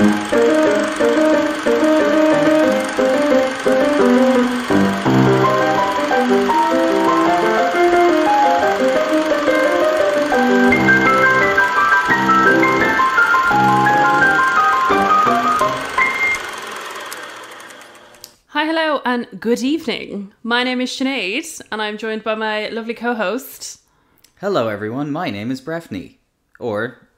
Hi, hello, and good evening. My name is Sinead, and I'm joined by my lovely co host. Hello, everyone. My name is Breffni, or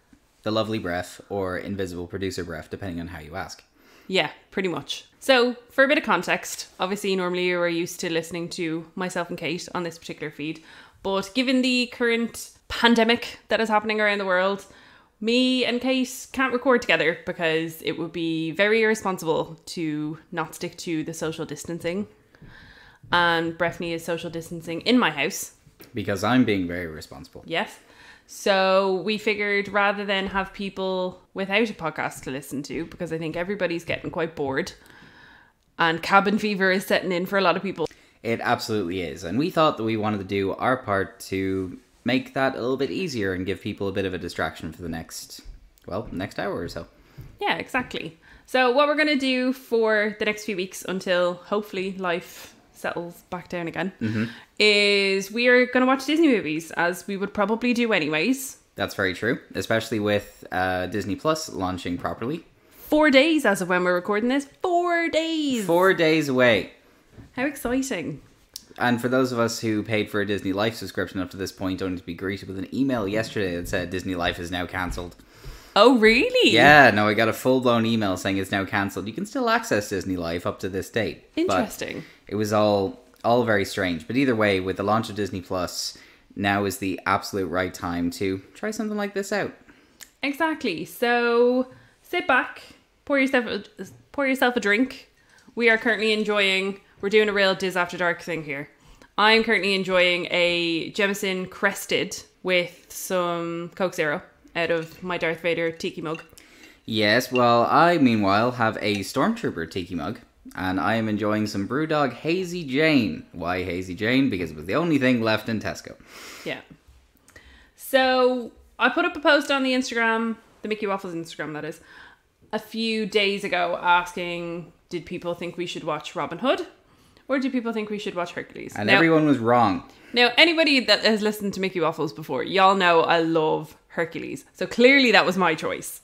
the lovely Breff, or invisible producer Breff, depending on how you ask. Yeah, pretty much. So, for a bit of context, obviously, normally you are used to listening to myself and Kate on this particular feed, but given the current pandemic that is happening around the world, me and Kate can't record together because it would be very irresponsible to not stick to the social distancing. And Breffni is social distancing in my house. Because I'm being very responsible. Yes. So we figured rather than have people without a podcast to listen to, because I think everybody's getting quite bored and cabin fever is setting in for a lot of people. It absolutely is. And we thought that we wanted to do our part to make that a little bit easier and give people a bit of a distraction for the next, well, next hour or so. Yeah, exactly. So what we're going to do for the next few weeks until hopefully life settles back down again mm-hmm. Is we are going to watch Disney movies as we would probably do anyways. That's very true, especially with uh, Disney Plus launching properly. Four days as of when we're recording this. Four days. Four days away. How exciting. And for those of us who paid for a Disney Life subscription up to this point, only to be greeted with an email yesterday that said Disney Life is now cancelled. Oh, really? Yeah, no, I got a full blown email saying it's now cancelled. You can still access Disney Life up to this date. Interesting. it was all all very strange. But either way, with the launch of Disney Plus, now is the absolute right time to try something like this out. Exactly. So sit back, pour yourself a, pour yourself a drink. We are currently enjoying. We're doing a real Diz After Dark thing here. I'm currently enjoying a Jameson Crested with some Coke Zero out of my Darth Vader tiki mug. Yes, well, I meanwhile have a Stormtrooper tiki mug, and I am enjoying some Brewdog Hazy Jane. Why Hazy Jane? Because it was the only thing left in Tesco. Yeah. So I put up a post on the Instagram, the Mickey Waffles Instagram, that is, a few days ago asking, did people think we should watch Robin Hood? Or do people think we should watch Hercules? And Now- everyone was wrong. Now, anybody that has listened to Mickey Waffles before, y'all know I love Hercules. So clearly that was my choice.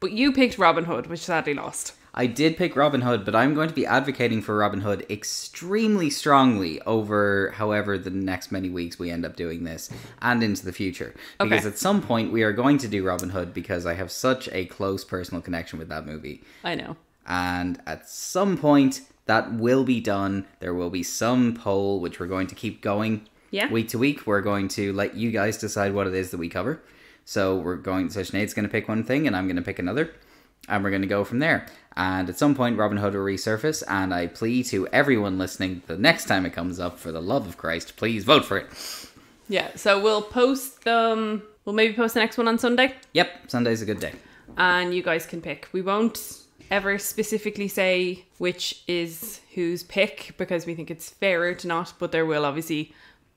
But you picked Robin Hood, which sadly lost. I did pick Robin Hood, but I'm going to be advocating for Robin Hood extremely strongly over however the next many weeks we end up doing this and into the future. Because Okay. at some point we are going to do Robin Hood because I have such a close personal connection with that movie. I know. And at some point that will be done. There will be some poll which we're going to keep going Yeah. week to week. We're going to let you guys decide what it is that we cover. So we're going. So Sinead's going to pick one thing, and I'm going to pick another, and we're going to go from there. And at some point, Robin Hood will resurface, and I plea to everyone listening: the next time it comes up, for the love of Christ, please vote for it. Yeah, so we'll post them. We'll maybe post the next one on Sunday. Yep, Sunday's a good day. and you guys can pick. We won't ever specifically say which is whose pick because we think it's fairer to not, but there will obviously,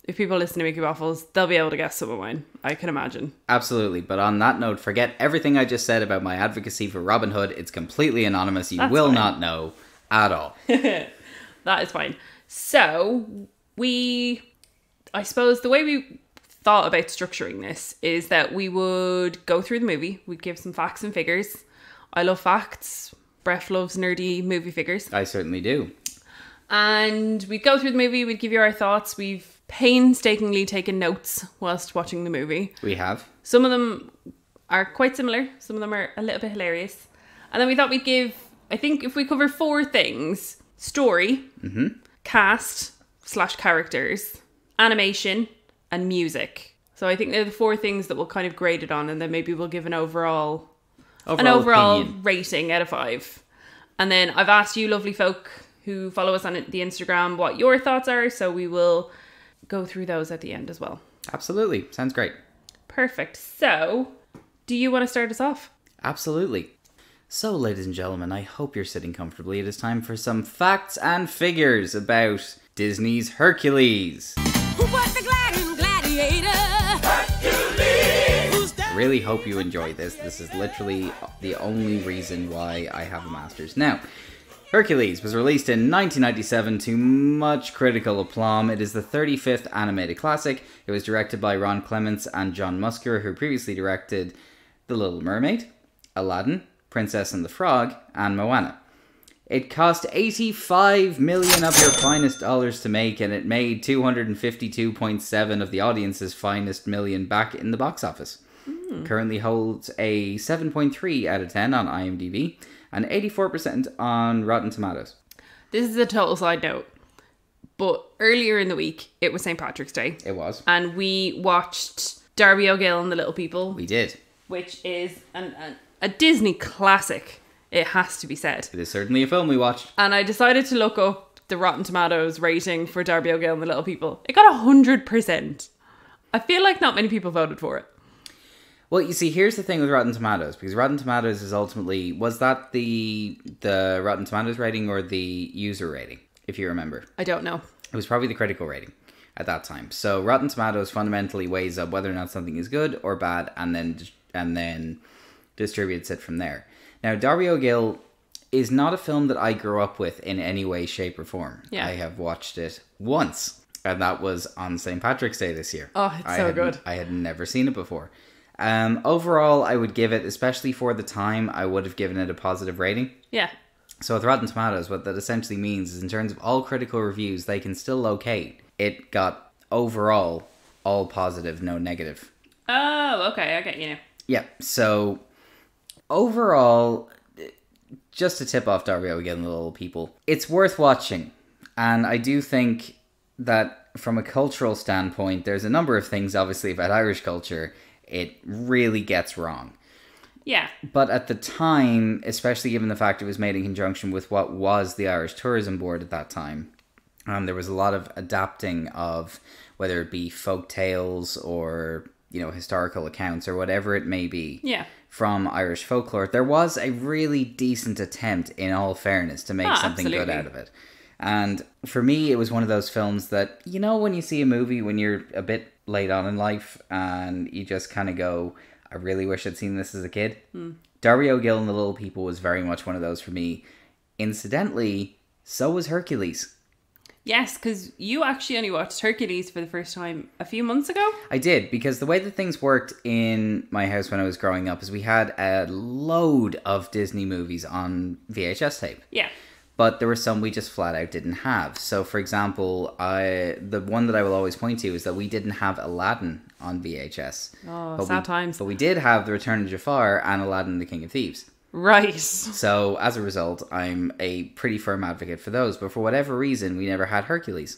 if people listen to Mickey Waffles, they'll be able to guess some of mine, I can imagine. Absolutely. But on that note, forget everything I just said about my advocacy for Robin Hood. It's completely anonymous. You That's will fine. not know at all. That is fine. So, we, I suppose the way we thought about structuring this is that we would go through the movie, we'd give some facts and figures. I love facts. Breff loves nerdy movie figures. I certainly do. and we'd go through the movie, we'd give you our thoughts. We've painstakingly taken notes whilst watching the movie. We have. Some of them are quite similar, some of them are a little bit hilarious. And then we thought we'd give, I think if we cover four things story, mm-hmm. cast slash characters, animation, and music. So I think they're the four things that we'll kind of grade it on, and then maybe we'll give an overall an overall opinion. rating out of five. And then I've asked you, lovely folk who follow us on the Instagram, what your thoughts are. So we will go through those at the end as well. Absolutely. Sounds great. Perfect. So, do you want to start us off? Absolutely. So, ladies and gentlemen, I hope you're sitting comfortably. It is time for some facts and figures about Disney's Hercules. Who was the gliding gladiator? Hercules. Who's really hope you enjoy this. This is literally the only reason why I have a master's. Now, Hercules was released in 1997 to much critical aplomb. It is the 35th animated classic. It was directed by Ron Clements and John Musker, who previously directed The Little Mermaid, Aladdin, Princess and the Frog, and Moana. It cost 85 million of your finest dollars to make, and it made 252.7 of the audience's finest million back in the box office. Hmm. Currently holds a 7.3 out of 10 on IMDb and 84% on Rotten Tomatoes. This is a total side note. But earlier in the week, it was St. Patrick's Day. It was. And we watched Darby O'Gill and the Little People, We did. which is an, an, a Disney classic. It has to be said. It is certainly a film we watched. And I decided to look up the Rotten Tomatoes rating for Darby O'Gill and the Little People. It got 100%. I feel like not many people voted for it. Well, you see, here's the thing with Rotten Tomatoes because Rotten Tomatoes is ultimately was that the the Rotten Tomatoes rating or the user rating, if you remember. I don't know. It was probably the critical rating at that time. So Rotten Tomatoes fundamentally weighs up whether or not something is good or bad, and then and then distributes it from there. Now, Darby O'Gill is not a film that I grew up with in any way, shape, or form. Yeah. I have watched it once, and that was on St. Patrick's Day this year. Oh, it's I so hadn't- good. I had never seen it before. Um, overall, I would give it, especially for the time, I would have given it a positive rating. Yeah. So with Rotten Tomatoes, what that essentially means is in terms of all critical reviews, they can still locate. It got overall all positive, no negative. Oh, okay. I get you. Yeah. So overall, just to tip off Darby and the Little People, it's worth watching, and I do think that from a cultural standpoint, there's a number of things obviously about Irish culture it really gets wrong. Yeah. But at the time, especially given the fact it was made in conjunction with what was the Irish Tourism Board at that time, um, there was a lot of adapting of whether it be folk tales or you know historical accounts or whatever it may be Yeah. from Irish folklore. There was a really decent attempt, in all fairness, to make Ah, something good out of it. And for me, it was one of those films that you know when you see a movie when you're a bit late on in life and you just kind of go, "I really wish I'd seen this as a kid." Hmm. Darby O'Gill and the Little People was very much one of those for me. Incidentally, so was Hercules. Yes, because you actually only watched Hercules for the first time a few months ago. I did because the way that things worked in my house when I was growing up is we had a load of Disney movies on VHS tape. Yeah. But there were some we just flat out didn't have. So, for example, I the one that I will always point to is that we didn't have Aladdin on VHS. Oh, but sad we, times. But we did have The Return of Jafar and Aladdin the King of Thieves. Right. So, as a result, I'm a pretty firm advocate for those. But for whatever reason, we never had Hercules,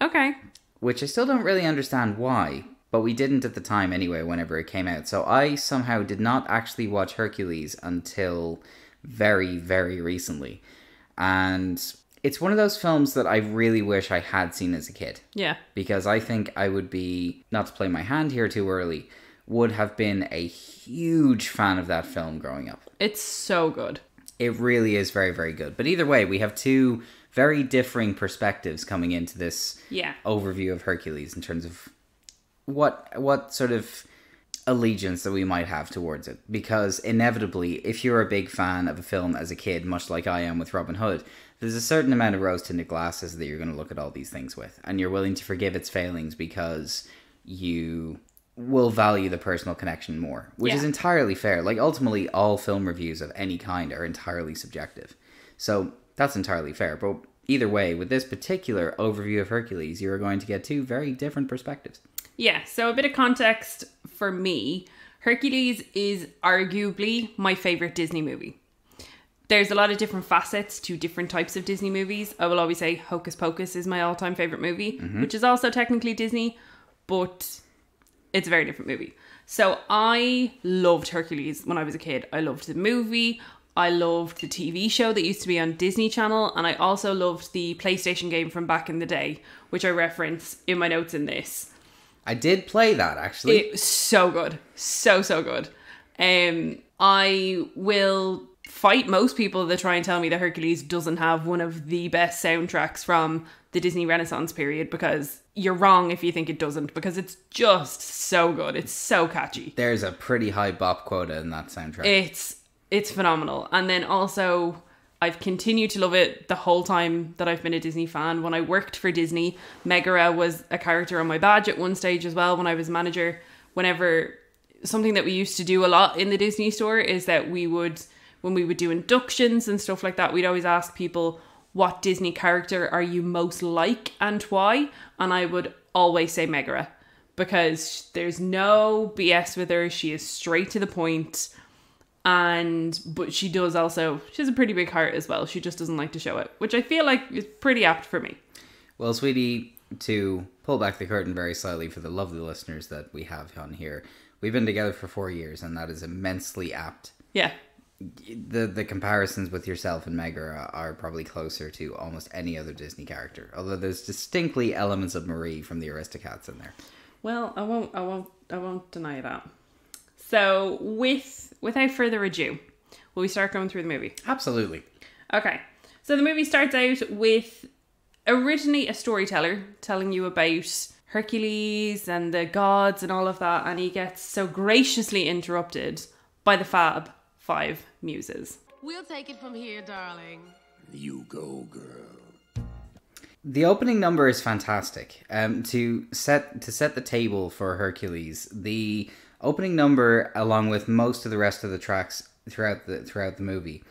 Okay. which I still don't really understand why. But we didn't at the time anyway, whenever it came out. So I somehow did not actually watch Hercules until very, very recently. And it's one of those films that I really wish I had seen as a kid Yeah. because I think I would be, not to play my hand here too early, would have been a huge fan of that film growing up. It's so good. It really is very, very good. But either way, we have two very differing perspectives coming into this Yeah. overview of Hercules in terms of what what sort of allegiance that we might have towards it. Because inevitably if you're a big fan of a film as a kid much like I am with Robin Hood there's a certain amount of rose tinted glasses that you're going to look at all these things with. And you're willing to forgive its failings because you will value the personal connection more which is entirely fair. Like ultimately all film reviews of any kind are entirely subjective. So that's entirely fair. But either way with this particular overview of Hercules you're going to get two very different perspectives. Yeah, so a bit of context for me Hercules is arguably my favorite Disney movie. There's a lot of different facets to different types of Disney movies. I will always say Hocus Pocus is my all time favorite movie, mm-hmm. which is also technically Disney, but it's a very different movie. So I loved Hercules when I was a kid. I loved the movie. I loved the TV show that used to be on Disney Channel, and I also loved the PlayStation game from back in the day, which I reference in my notes in this. I did play that actually. It was so good. So, so good. Um, I will fight most people that try and tell me that Hercules doesn't have one of the best soundtracks from the Disney Renaissance period because you're wrong if you think it doesn't because it's just so good. It's so catchy. There's a pretty high bop quota in that soundtrack. It's it's phenomenal. And then also I've continued to love it the whole time that I've been a Disney fan. When I worked for Disney, Megara was a character on my badge at one stage as well when I was manager. Whenever something that we used to do a lot in the Disney store is that we would when we would do inductions and stuff like that, we'd always ask people what Disney character are you most like and why? And I would always say Megara because there's no BS with her. She is straight to the point and but she does also she has a pretty big heart as well she just doesn't like to show it which i feel like is pretty apt for me Well, sweetie, to pull back the curtain very slightly for the lovely listeners that we have on here, we've been together for four years, and that is immensely apt. yeah The the comparisons with yourself and Megara are probably closer to almost any other Disney character, although there's distinctly elements of Marie from the Aristocats in there. well i won't i won't i won't deny that so with without further ado will we start going through the movie Absolutely. Okay. So the movie starts out with originally a storyteller telling you about Hercules and the gods and all of that, and he gets so graciously interrupted by the Fab Five Muses. We'll take it from here, darling. You go, girl. The opening number is fantastic. Um, to set to set the table for Hercules, the opening number, along with most of the rest of the tracks throughout the throughout the movie,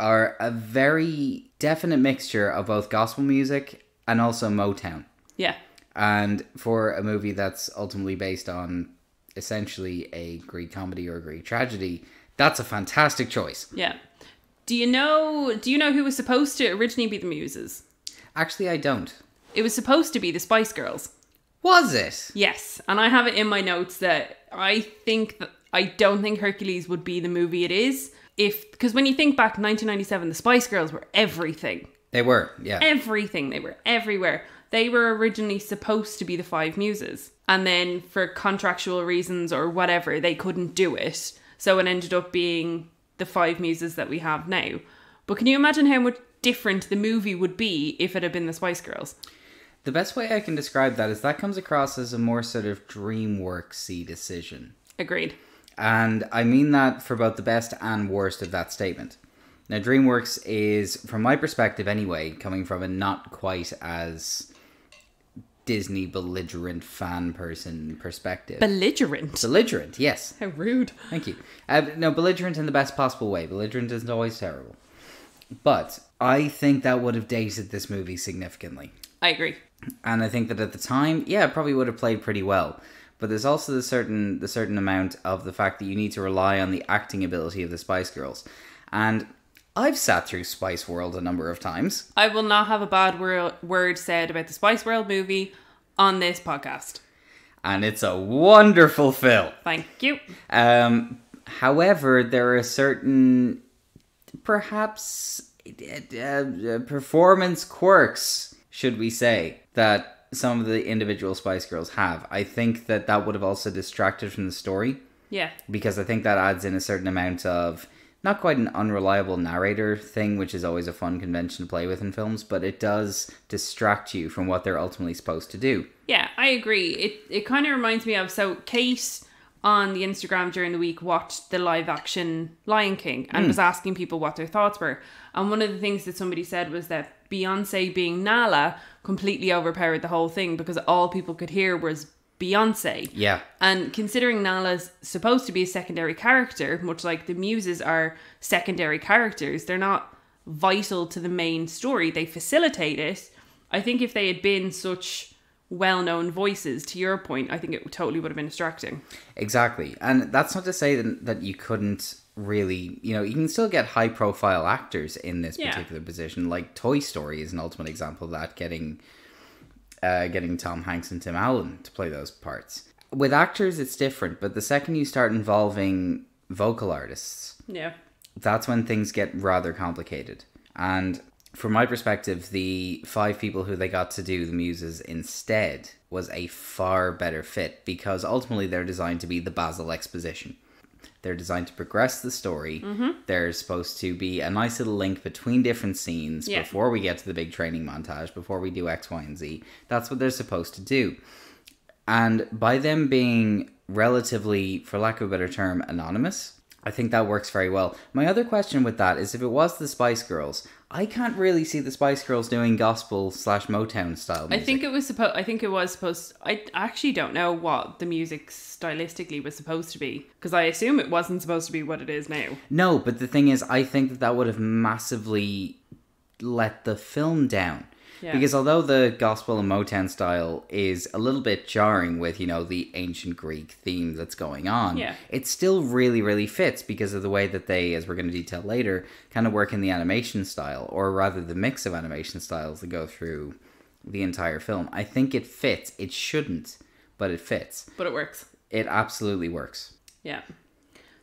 are a very definite mixture of both gospel music and also Motown. Yeah. And for a movie that's ultimately based on essentially a Greek comedy or a Greek tragedy, that's a fantastic choice. Yeah. Do you know do you know who was supposed to originally be the Muses? Actually, I don't. It was supposed to be the Spice Girls. Was it? Yes, and I have it in my notes that I think that I don't think Hercules would be the movie it is if because when you think back 1997 the Spice Girls were everything. They were, yeah. Everything, they were everywhere. They were originally supposed to be the five muses and then for contractual reasons or whatever they couldn't do it. So it ended up being the five muses that we have now. But can you imagine how much different the movie would be if it had been the Spice Girls? The best way I can describe that is that comes across as a more sort of DreamWorksy decision. Agreed. And I mean that for both the best and worst of that statement. Now, DreamWorks is, from my perspective anyway, coming from a not quite as Disney belligerent fan person perspective. Belligerent. belligerent, yes. How rude. Thank you. Uh, no, belligerent in the best possible way. Belligerent isn't always terrible. But I think that would have dated this movie significantly. I agree. And I think that at the time, yeah, it probably would have played pretty well. But there's also the certain the certain amount of the fact that you need to rely on the acting ability of the Spice Girls, and I've sat through Spice World a number of times. I will not have a bad wor- word said about the Spice World movie on this podcast. And it's a wonderful film. Thank you. Um, however, there are certain, perhaps, uh, uh, performance quirks, should we say, that some of the individual Spice Girls have. I think that that would have also distracted from the story Yeah. because I think that adds in a certain amount of not quite an unreliable narrator thing, which is always a fun convention to play with in films, but it does distract you from what they're ultimately supposed to do. Yeah, I agree. It it kind of reminds me of so Kate on the Instagram during the week watched the live action Lion King and hmm. was asking people what their thoughts were. And one of the things that somebody said was that Beyonce being Nala completely overpowered the whole thing because all people could hear was Beyonce. Yeah. And considering Nala's supposed to be a secondary character, much like the Muses are secondary characters, they're not vital to the main story. They facilitate it. I think if they had been such well known voices, to your point, I think it totally would have been distracting. Exactly. And that's not to say that, that you couldn't really, you know, you can still get high profile actors in this Yeah. particular position. Like Toy Story is an ultimate example of that, getting uh, getting Tom Hanks and Tim Allen to play those parts. With actors, it's different, but the second you start involving vocal artists, Yeah. that's when things get rather complicated. And from my perspective, the five people who they got to do the muses instead was a far better fit because ultimately they're designed to be the Basil exposition. They're designed to progress the story. Mm-hmm. They're supposed to be a nice little link between different scenes Yeah. before we get to the big training montage, before we do X, Y, and Z. That's what they're supposed to do. And by them being relatively, for lack of a better term, anonymous, I think that works very well. My other question with that is if it was the Spice Girls, I can't really see the Spice Girls doing gospel slash Motown style I think it was supposed. I think it was supposed. I actually don't know what the music stylistically was supposed to be because I assume it wasn't supposed to be what it is now. No, but the thing is, I think that that would have massively let the film down. Yeah. Because although the gospel and Motown style is a little bit jarring with, you know, the ancient Greek theme that's going on, Yeah. it still really, really fits because of the way that they, as we're going to detail later, kind of work in the animation style, or rather the mix of animation styles that go through the entire film. I think it fits. It shouldn't, but it fits. But it works. It absolutely works. Yeah.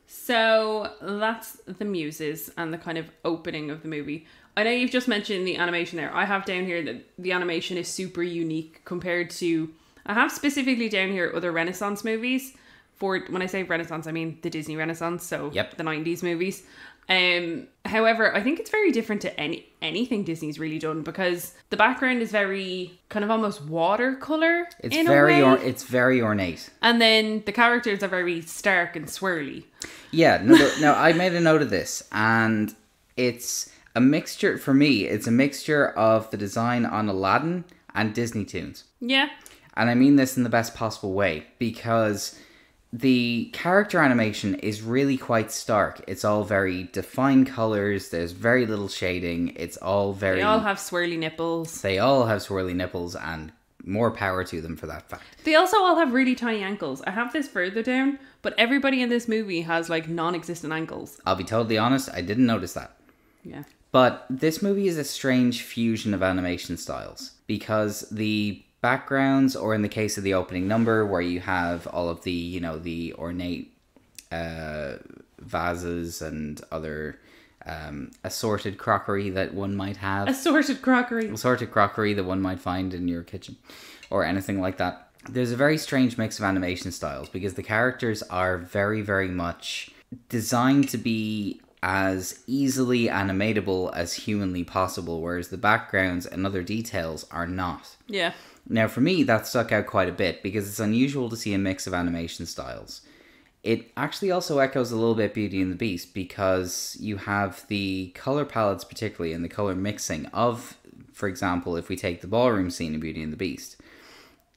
So that's the muses and the kind of opening of the movie. I know you've just mentioned the animation there. I have down here that the animation is super unique compared to. I have specifically down here other Renaissance movies. For when I say Renaissance, I mean the Disney Renaissance, so Yep. the '90s movies. Um, however, I think it's very different to any anything Disney's really done because the background is very kind of almost watercolor. It's very, or- it's very ornate. and then the characters are very stark and swirly. Yeah, no, no, no, I made a note of this, and it's a mixture for me. It's a mixture of the design on Aladdin and Disney tunes, Yeah, and I mean this in the best possible way because the character animation is really quite stark. It's all very defined colors. There's very little shading. It's all very. They all have swirly nipples. they all have swirly nipples, and more power to them for that fact. They also all have really tiny ankles. I have this further down, but everybody in this movie has like non-existent ankles. I'll be totally honest. I didn't notice that. Yeah. But this movie is a strange fusion of animation styles because the backgrounds, or in the case of the opening number, where you have all of the, you know, the ornate uh, vases and other um, assorted crockery that one might have, Assorted crockery. assorted crockery that one might find in your kitchen, or anything like that. There's a very strange mix of animation styles because the characters are very, very much designed to be as easily animatable as humanly possible, whereas the backgrounds and other details are not. Yeah. Now, for me, that stuck out quite a bit because it's unusual to see a mix of animation styles. It actually also echoes a little bit Beauty and the Beast because you have the color palettes, particularly, and the color mixing of, for example, if we take the ballroom scene in Beauty and the Beast,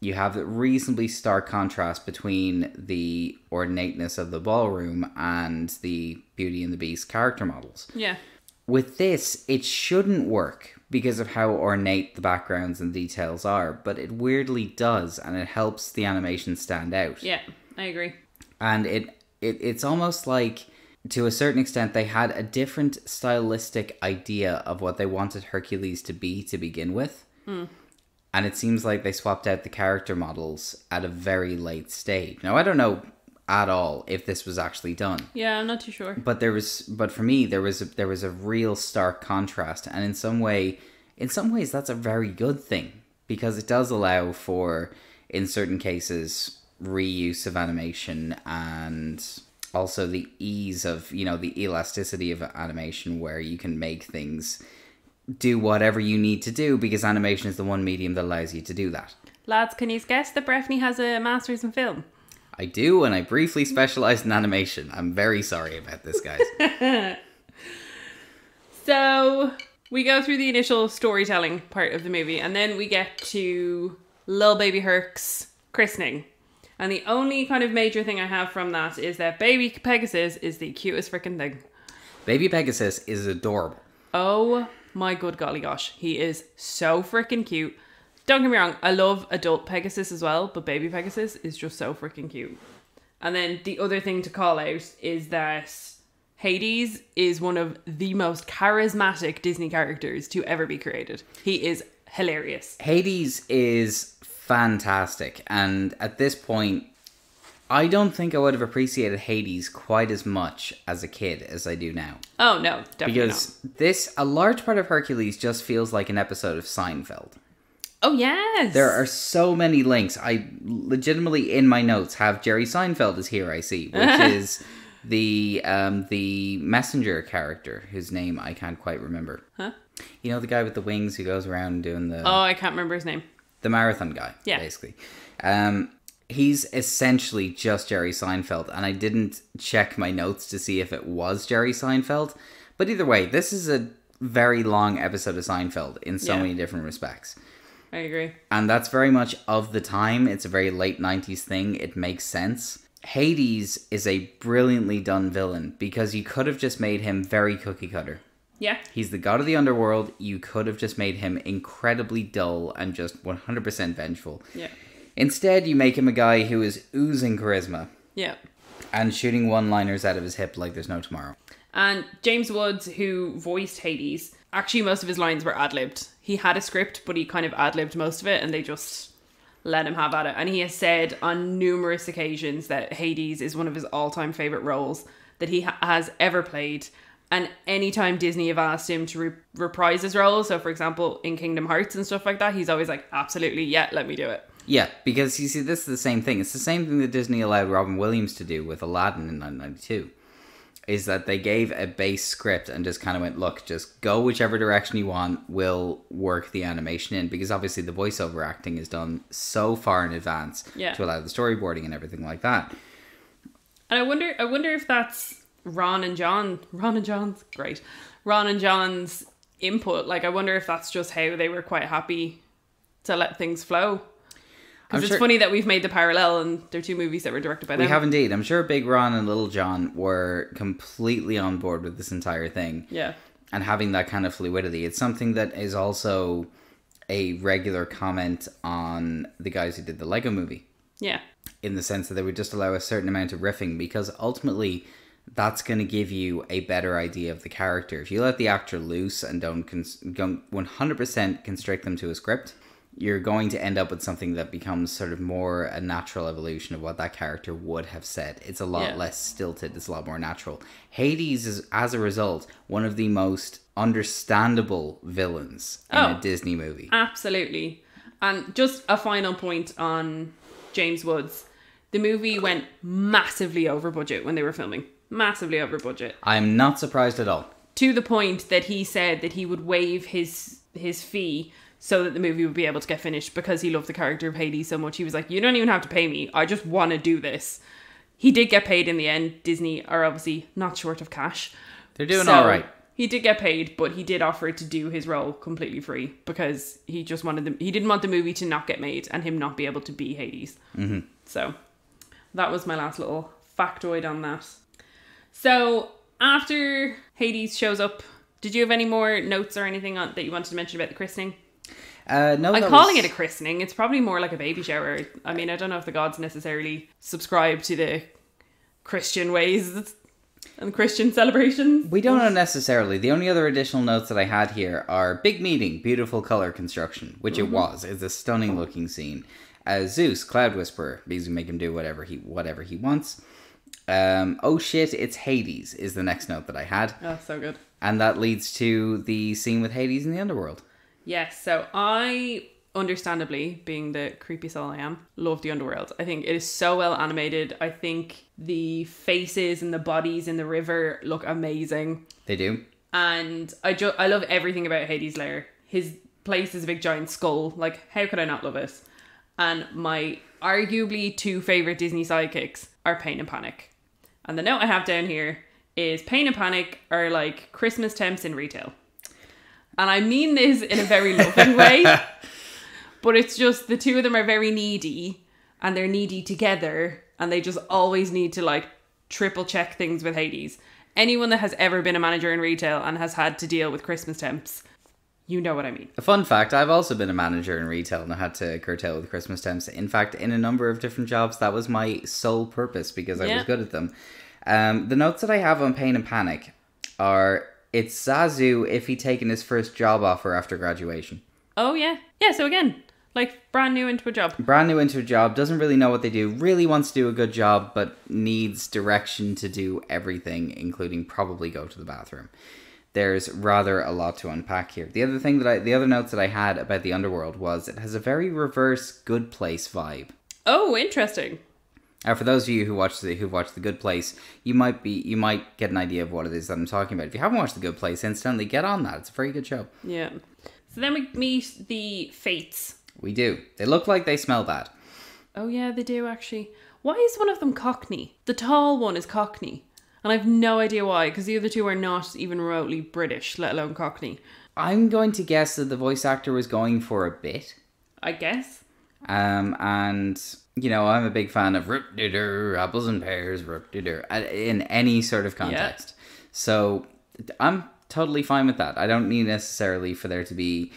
you have a reasonably stark contrast between the ornateness of the ballroom and the Beauty and the Beast character models. Yeah. With this, it shouldn't work because of how ornate the backgrounds and details are, but it weirdly does, and it helps the animation stand out. Yeah. I agree. And it, it it's almost like to a certain extent they had a different stylistic idea of what they wanted Hercules to be to begin with. Hmm. And it seems like they swapped out the character models at a very late stage. Now I don't know at all if this was actually done Yeah, I'm not too sure. but there was but for me there was a, there was a real stark contrast and in some way in some ways that's a very good thing because it does allow for in certain cases reuse of animation and also the ease of you know the elasticity of animation where you can make things do whatever you need to do because animation is the one medium that allows you to do that Lads, can you guess that Breffni has a master's in film? I do, and I briefly specialized in animation. I'm very sorry about this, guys. So we go through the initial storytelling part of the movie, and then we get to Lil Baby Herc's christening. And the only kind of major thing I have from that is that Baby Pegasus is the cutest freaking thing. Baby Pegasus is adorable. Oh my good golly gosh, he is so freaking cute. Don't get me wrong, I love adult Pegasus as well, but baby Pegasus is just so freaking cute. And then the other thing to call out is that Hades is one of the most charismatic Disney characters to ever be created. He is hilarious. Hades is fantastic, and at this point, I don't think I would have appreciated Hades quite as much as a kid as I do now. Oh no, definitely Because this, a large part of Hercules just feels like an episode of Seinfeld. Oh yes. There are so many links. I legitimately, in my notes, have Jerry Seinfeld is here, I see, which is The um the messenger character whose name I can't quite remember. Huh? You know the guy with the wings who goes around doing the Oh, I can't remember his name. the marathon guy, Yeah. basically. Um, he's essentially just Jerry Seinfeld, and I didn't check my notes to see if it was Jerry Seinfeld. But either way, this is a very long episode of Seinfeld in so Yeah. many different respects. I agree. And that's very much of the time. It's a very late 90s thing. It makes sense. Hades is a brilliantly done villain because you could have just made him very cookie cutter. Yeah. He's the god of the underworld. You could have just made him incredibly dull and just 100% vengeful. Yeah. Instead, you make him a guy who is oozing charisma Yeah. and shooting one liners out of his hip like there's no tomorrow. And James Woods, who voiced Hades, actually most of his lines were ad libbed. He had a script, but he kind of ad libbed most of it, and they just let him have at it. And he has said on numerous occasions that Hades is one of his all time favorite roles that he ha- has ever played. And anytime Disney have asked him to re- reprise his role, so for example in Kingdom Hearts and stuff like that, he's always like, absolutely, yeah, let me do it. Yeah, because you see, this is the same thing. It's the same thing that Disney allowed Robin Williams to do with Aladdin in 1992. Is that they gave a base script and just kind of went, look, just go whichever direction you want. We'll work the animation in because obviously the voiceover acting is done so far in advance Yeah. to allow the storyboarding and everything like that. And I wonder, I wonder if that's Ron and John. Ron and John's great. Ron and John's input. Like, I wonder if that's just how they were quite happy to let things flow. Because it's sure- funny that we've made the parallel, and they're two movies that were directed by them. We have indeed. I'm sure Big Ron and Little John were completely on board with this entire thing. Yeah, and having that kind of fluidity. It's something that is also a regular comment on the guys who did the Lego movie, yeah, in the sense that they would just allow a certain amount of riffing because ultimately that's going to give you a better idea of the character. If you let the actor loose and don't, cons- don't 100% constrict them to a script, you're going to end up with something that becomes sort of more a natural evolution of what that character would have said. It's a lot Yeah. less stilted, it's a lot more natural. Hades is, as a result, one of the most understandable villains in Oh. a Disney movie. absolutely. And just a final point on James Woods. The movie went massively over budget when they were filming. Massively over budget. I'm not surprised at all. to the point that he said that he would waive his his fee so that the movie would be able to get finished because he loved the character of Hades so much. He was like, "You don't even have to pay me. I just want to do this." He did get paid in the end. Disney are obviously not short of cash. They're doing So, all right. He did get paid, but he did offer to do his role completely free because he just wanted the he didn't want the movie to not get made and him not be able to be Hades. Mm-hmm. So that was my last little factoid on that. So after Hades shows up, did you have any more notes or anything on, that you wanted to mention about the christening? Uh, no, I'm calling was- it a christening. It's probably more like a baby shower. I mean, I don't know if the gods necessarily subscribe to the Christian ways and Christian celebrations. We don't know necessarily. The only other additional notes that I had here are big meeting, beautiful color construction, which Mm-hmm. it was. It's a stunning looking scene. Uh, Zeus, Cloud Whisperer, because we make him do whatever he whatever he wants. Um, oh shit, it's Hades is the next note that I had, Oh, so good. and that leads to the scene with Hades in the underworld. Yes, so I understandably, being the creepy soul I am, love the underworld. I think it is so well animated. I think the faces and the bodies in the river look amazing. They do. And I ju- I love everything about Hades' lair. His place is a big giant skull. Like, how could I not love it? And my arguably two favorite Disney sidekicks are Pain and Panic. And the note I have down here is Pain and Panic are like Christmas temps in retail. And I mean this in a very loving way, but it's just the two of them are very needy and they're needy together and they just always need to like triple check things with Hades. Anyone that has ever been a manager in retail and has had to deal with Christmas temps, you know what I mean. A fun fact: I've also been a manager in retail and I had to curtail with Christmas temps. In fact, in a number of different jobs, that was my sole purpose because I Yeah. was good at them. Um, the notes that I have on Pain and Panic are: it's Zazu if he'd taken his first job offer after graduation. Oh yeah. Yeah, so again, like brand new into a job. Brand new into a job, doesn't really know what they do, really wants to do a good job, but needs direction to do everything, including probably go to the bathroom. There's rather a lot to unpack here. The other thing that I, the other notes that I had about the underworld was it has a very reverse good place vibe. Oh, interesting. Uh, for those of you who watch the who've watched The Good Place, you might be you might get an idea of what it is that I'm talking about. If you haven't watched The Good Place, instantly get on that. It's a very good show. Yeah. So then we meet the Fates. We do. They look like they smell bad. Oh yeah, they do actually. Why is one of them Cockney? The tall one is Cockney. And I've no idea why, because the other two are not even remotely British, let alone Cockney. I'm going to guess that the voice actor was going for a bit. I guess. Um, and you know, I'm a big fan of rip apples and pears, rip uh, in any sort of context. So I'm totally fine with that. I don't need necessarily for there to be.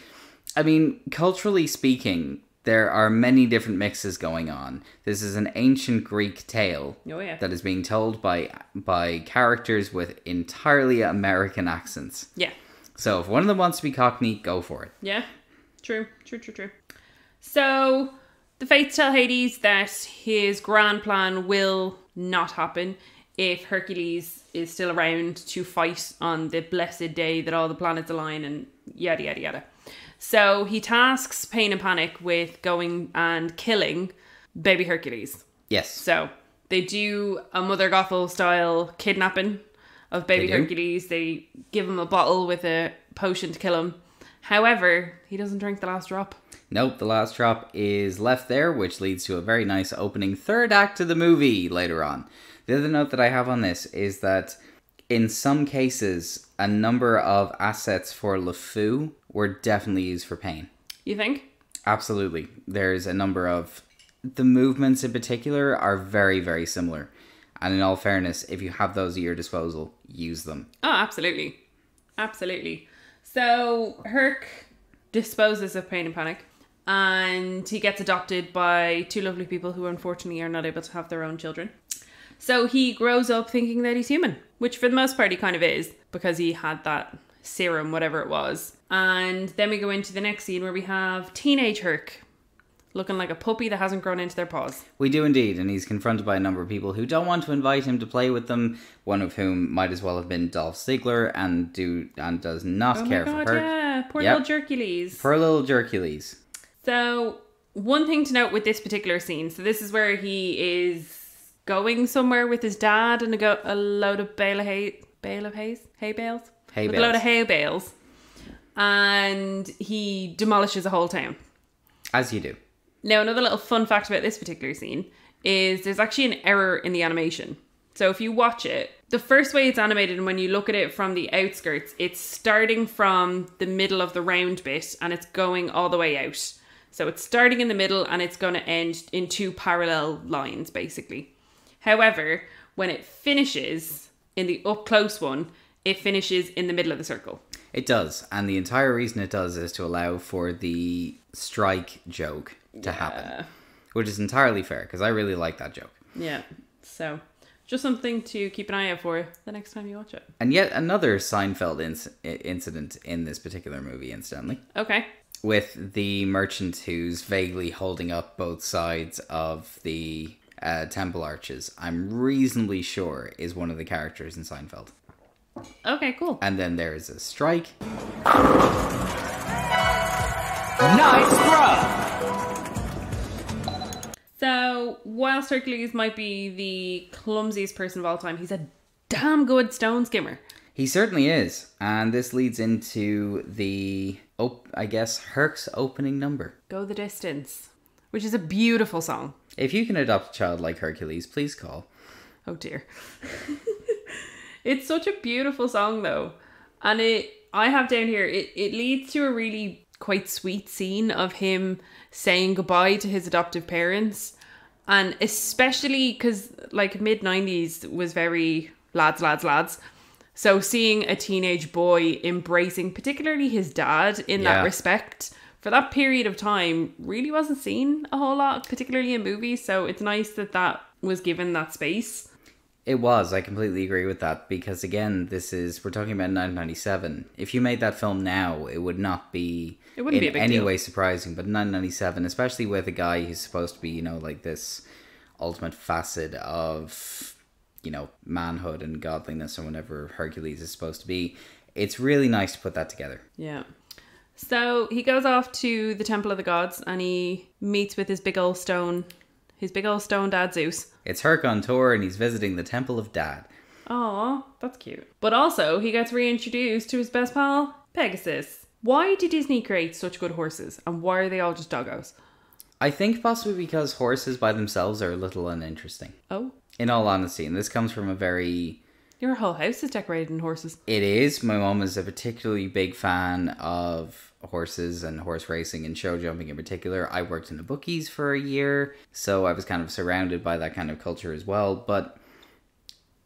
I mean, culturally speaking, there are many different mixes going on. This is an ancient Greek tale Oh, yeah. that is being told by by characters with entirely American accents. Yeah. So if one of them wants to be Cockney, go for it. Yeah. True, true, true, true. So the Fates tell Hades that his grand plan will not happen if Hercules is still around to fight on the blessed day that all the planets align and yada yada yada. So he tasks Pain and Panic with going and killing baby Hercules. Yes. So they do a Mother Gothel style kidnapping of baby They. Hercules. They give him a bottle with a potion to kill him. However, he doesn't drink the last drop. Nope, the last drop is left there, which leads to a very nice opening third act of the movie later on. The other note that I have on this is that in some cases, a number of assets for LeFou were definitely used for pain. You think? Absolutely. There's a number of. The movements in particular are very, very similar. And in all fairness, if you have those at your disposal, use them. Oh, absolutely. Absolutely. So Herc disposes of Pain and Panic and he gets adopted by two lovely people who unfortunately are not able to have their own children. So he grows up thinking that he's human, which for the most part he kind of is because he had that serum, whatever it was. And then we go into the next scene where we have teenage Herc looking like a puppy that hasn't grown into their paws. We do indeed, and he's confronted by a number of people who don't want to invite him to play with them. One of whom might as well have been Dolph Ziggler, and do and does not Oh care god, for her. yeah. Poor Yep. little Jerkules. For a little Jerkules. So, one thing to note with this particular scene so, this is where he is going somewhere with his dad and a, go- a load of bale of hay, bale of hay, hay bales? Hay with a load of hay bales. And he demolishes a whole town. As you do. Now, another little fun fact about this particular scene is there's actually an error in the animation. So if you watch it, the first way it's animated, and when you look at it from the outskirts, it's starting from the middle of the round bit and it's going all the way out. So it's starting in the middle and it's going to end in two parallel lines, basically. However, when it finishes in the up close one, it finishes in the middle of the circle. It does, and the entire reason it does is to allow for the strike joke to happen. Which is entirely fair, because I really like that joke. Yeah. So just something to keep an eye out for the next time you watch it. And yet another Seinfeld inc- incident in this particular movie, incidentally. Okay. with the merchant who's vaguely holding up both sides of the uh, temple arches, I'm reasonably sure is one of the characters in Seinfeld. Okay, cool. And then there is a strike. Nice throw! So, whilst Hercules might be the clumsiest person of all time, he's a damn good stone skimmer. He certainly is, and this leads into the, op- I guess, Herc's opening number. Go the distance, which is a beautiful song. If you can adopt a child like Hercules, please call. Oh dear. it's such a beautiful song though. And it I have down here it, it leads to a really quite sweet scene of him saying goodbye to his adoptive parents. And especially cuz like mid 90s was very lads lads lads. So seeing a teenage boy embracing particularly his dad in Yeah. that respect for that period of time really wasn't seen a whole lot particularly in movies so it's nice that that was given that space It was. I completely agree with that because again, this is we're talking about 1997. If you made that film now, it would not be It wouldn't in be a big any deal. way surprising. But 997, especially with a guy who's supposed to be, you know, like this ultimate facet of, you know, manhood and godliness or whatever Hercules is supposed to be, it's really nice to put that together. Yeah. So he goes off to the Temple of the Gods and he meets with his big old stone, his big old stone dad Zeus. It's Herc on tour and he's visiting the Temple of Dad. Aw, that's cute. But also, he gets reintroduced to his best pal, Pegasus. Why did Disney create such good horses, and why are they all just doggos? I think possibly because horses by themselves are a little uninteresting. Oh, In all honesty, and this comes from a very your whole house is decorated in horses. It is. My mom is a particularly big fan of horses and horse racing and show jumping in particular. I worked in the bookies for a year, so I was kind of surrounded by that kind of culture as well. But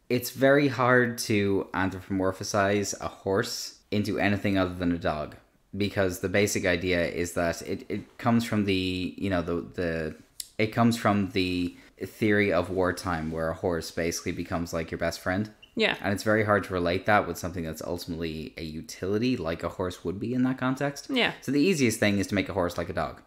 it's very hard to anthropomorphize a horse into anything other than a dog because the basic idea is that it, it comes from the you know the the it comes from the theory of wartime where a horse basically becomes like your best friend Yeah. and it's very hard to relate that with something that's ultimately a utility, like a horse would be in that context. Yeah. So the easiest thing is to make a horse like a dog.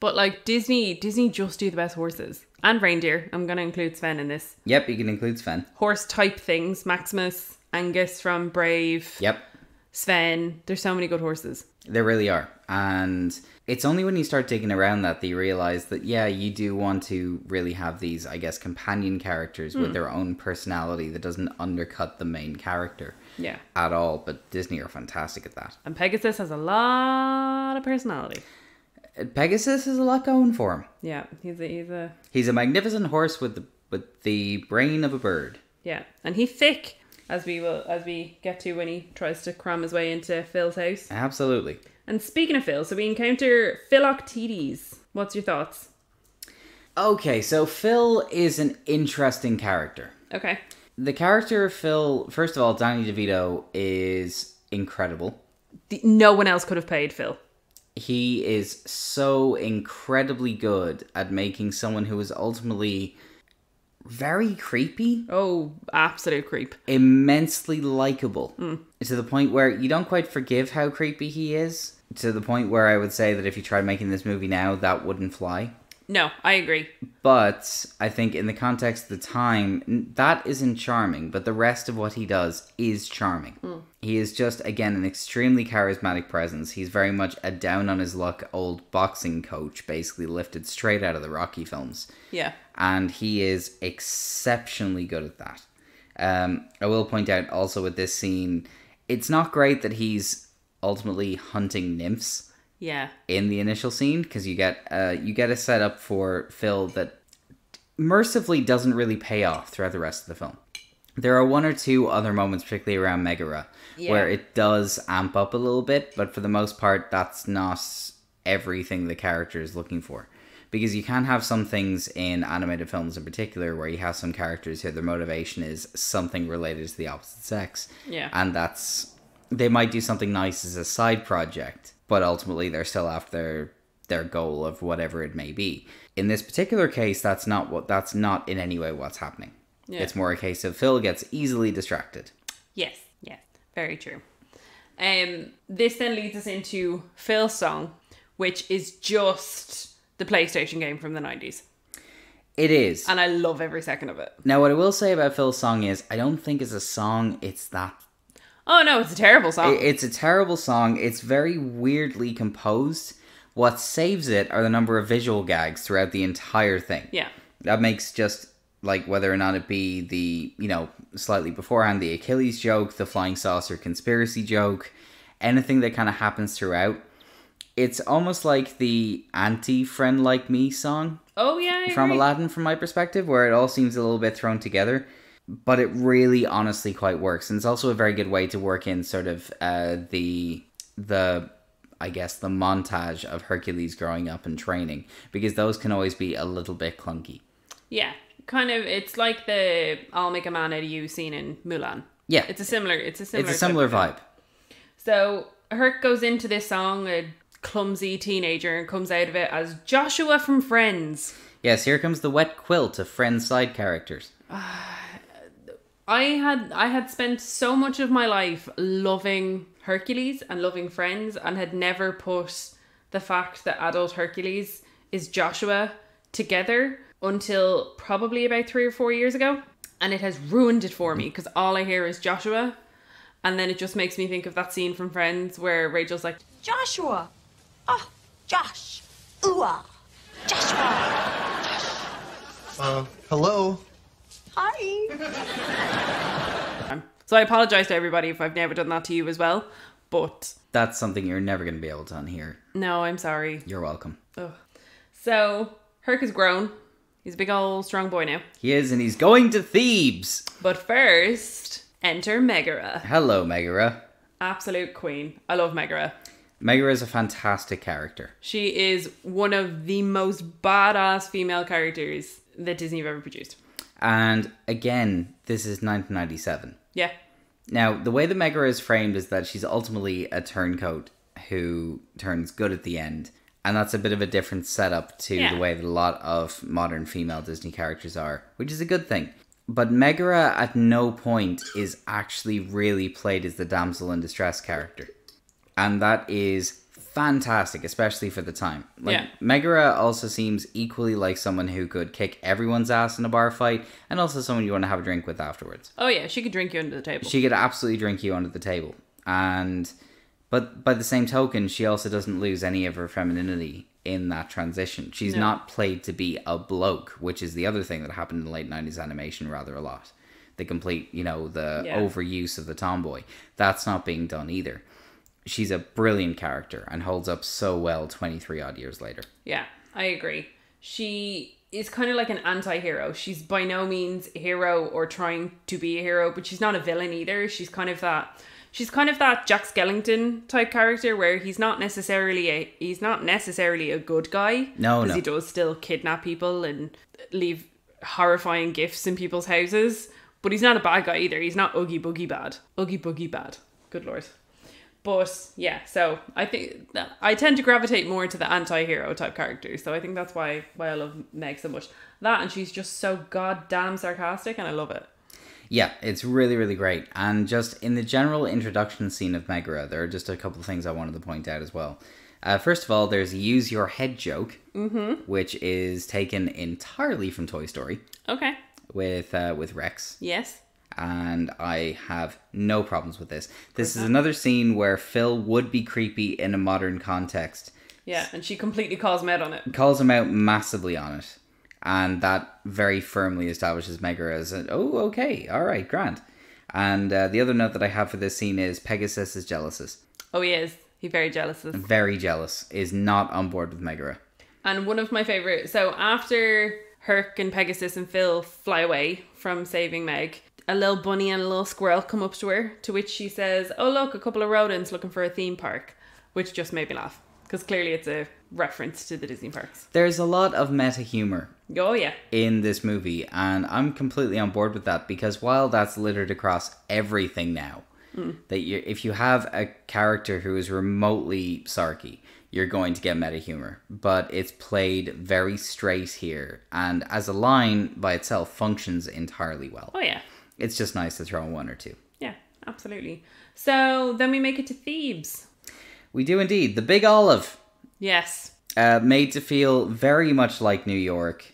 But like Disney, Disney just do the best horses and reindeer. I'm gonna include Sven in this. Yep, you can include Sven. Horse type things: Maximus, Angus from Brave, Yep, Sven. There's so many good horses. there really are. And it's only when you start digging around that, that you realize that, yeah, you do want to really have these, I guess, companion characters with hmm. their own personality that doesn't undercut the main character Yeah. at all. But Disney are fantastic at that. And Pegasus has a lot of personality. Uh, Pegasus has a lot going for him. Yeah, he's a, he's a He's a magnificent horse with the, with the brain of a bird. yeah, and he's thick as we will as we get to when he tries to cram his way into Phil's house. Absolutely. And speaking of Phil, so we encounter Philoctetes. What's your thoughts? Okay, so Phil is an interesting character. Okay. The character of Phil, first of all, Danny DeVito is incredible. The- no one else could have played Phil. He is so incredibly good at making someone who is ultimately very creepy, Oh, absolute creep. immensely likable, hmm. to the point where you don't quite forgive how creepy he is. To the point where I would say that if you tried making this movie now, that wouldn't fly. No, I agree. But I think in the context of the time, that isn't charming, but the rest of what he does is charming. He is just, again, an extremely charismatic presence. He's very much a down on his luck old boxing coach, basically lifted straight out of the Rocky films. Yeah. And he is exceptionally good at that. Um, I will point out also with this scene, it's not great that he's ultimately hunting nymphs Yeah. in the initial scene because you get uh, you get a setup for Phil that mercifully doesn't really pay off throughout the rest of the film. There are one or two other moments, particularly around Megara, where it does amp up a little bit, but for the most part, that's not everything the character is looking for. Because you can have some things in animated films in particular where you have some characters who their motivation is something related to the opposite sex. Yeah. And that's they might do something nice as a side project, but ultimately they're still after their their goal of whatever it may be. In this particular case, that's not what that's not in any way what's happening. Yeah. It's more a case of Phil gets easily distracted. Yes. Yes. Very true. Um, this then leads us into Phil's song, which is just the PlayStation game from the 90s. It is. And I love every second of it. Now what I will say about Phil's song is I don't think it's a song, it's that Oh no, it's a terrible song. It- It's a terrible song. It's very weirdly composed. What saves it are the number of visual gags throughout the entire thing. yeah. That makes just like whether or not it be the, you know, slightly beforehand, the Achilles joke, the flying saucer conspiracy joke, anything that kind of happens throughout. It's almost like the anti friend like me song Oh yeah. I from agree. Aladdin from my perspective, where it all seems a little bit thrown together, but it really honestly quite works, and it's also a very good way to work in sort of uh, the the I guess the montage of Hercules growing up and training because those can always be a little bit clunky. Yeah. Kind of it's like the I'll make a man out of you scene in Mulan. Yeah, It's a similar it's a similar it's a similar vibe. So Herc goes into this song, a clumsy teenager, and comes out of it as Joshua from Friends. Yes, here comes the wet quilt of Friends side characters. I had I had spent so much of my life loving Hercules and loving Friends, and had never put the fact that adult Hercules is Joshua together until probably about three or four years ago, and it has ruined it for me because all I hear is Joshua, and then it just makes me think of that scene from Friends where Rachel's like, Joshua. Oh, Josh. Ooh. Joshua. Uh, hello? So I apologize to everybody if I've never done that to you as well. But That's something you're never going to be able to unhear. no, I'm sorry. You're welcome. So Herc has grown. He's a big old strong boy now. He is, and he's going to Thebes. But first, enter Megara. Hello, Megara. Absolute queen. I love Megara. Megara is a fantastic character. She is one of the most badass female characters that Disney have ever produced. And again, this is 1997. Yeah. Now, the way that Megara is framed is that she's ultimately a turncoat who turns good at the end. And that's a bit of a different setup to Yeah. the way that a lot of modern female Disney characters are, which is a good thing. But Megara at no point is actually really played as the damsel in distress character. And that is fantastic, especially for the time. Like Yeah. Megara also seems equally like someone who could kick everyone's ass in a bar fight, and also someone you want to have a drink with afterwards Oh yeah, she could drink you under the table. she could absolutely drink you under the table and but by the same token she also doesn't lose any of her femininity in that transition she's No. not played to be a bloke which is the other thing that happened in the late 90s animation rather a lot the complete you know the Yeah. overuse of the tomboy that's not being done either she's a brilliant character and holds up so well 23 odd years later Yeah, I agree. She is kind of like an anti-hero. She's by no means a hero or trying to be a hero, but she's not a villain either. She's kind of that she's kind of that Jack Skellington type character where he's not necessarily a he's not necessarily a good guy. No, because no. he does still kidnap people and leave horrifying gifts in people's houses. But he's not a bad guy either. He's not oogie boogie bad. Oogie boogie bad. Good lord. But yeah, so I think I tend to gravitate more to the anti-hero type characters. So I think that's why why I love Meg so much. That and she's just so goddamn sarcastic, and I love it. Yeah, it's really, really great. And just in the general introduction scene of Megara, there are just a couple of things I wanted to point out as well. Uh, first of all, there's a use your head joke, which is taken entirely from Toy Story Okay. with uh, with Rex, Yes. And I have no problems with this. This is another scene where Phil would be creepy in a modern context, Yeah, and she completely calls him out on it. calls him out massively on it, and that very firmly establishes Megara as an, oh, okay, all right, grand. And uh, the other note that I have for this scene is Pegasus is jealous. Oh, he is. He very jealous. Very jealous. Is not on board with Megara. And one of my favorite. So after Herc and Pegasus and Phil fly away from saving Meg, a little bunny and a little squirrel come up to her. To which she says, "Oh look, a couple of rodents looking for a theme park," which just made me laugh because clearly it's a reference to the Disney parks. There's a lot of meta humor Oh yeah, in this movie, and I'm completely on board with that because while that's littered across everything now, mm. that you if you have a character who is remotely sarky, you're going to get meta humor, but it's played very straight here, and as a line by itself functions entirely well. oh yeah, It's just nice to throw in one or two. yeah, absolutely. So then we make it to Thebes. We do indeed. The Big Olive. Yes, uh, made to feel very much like New York,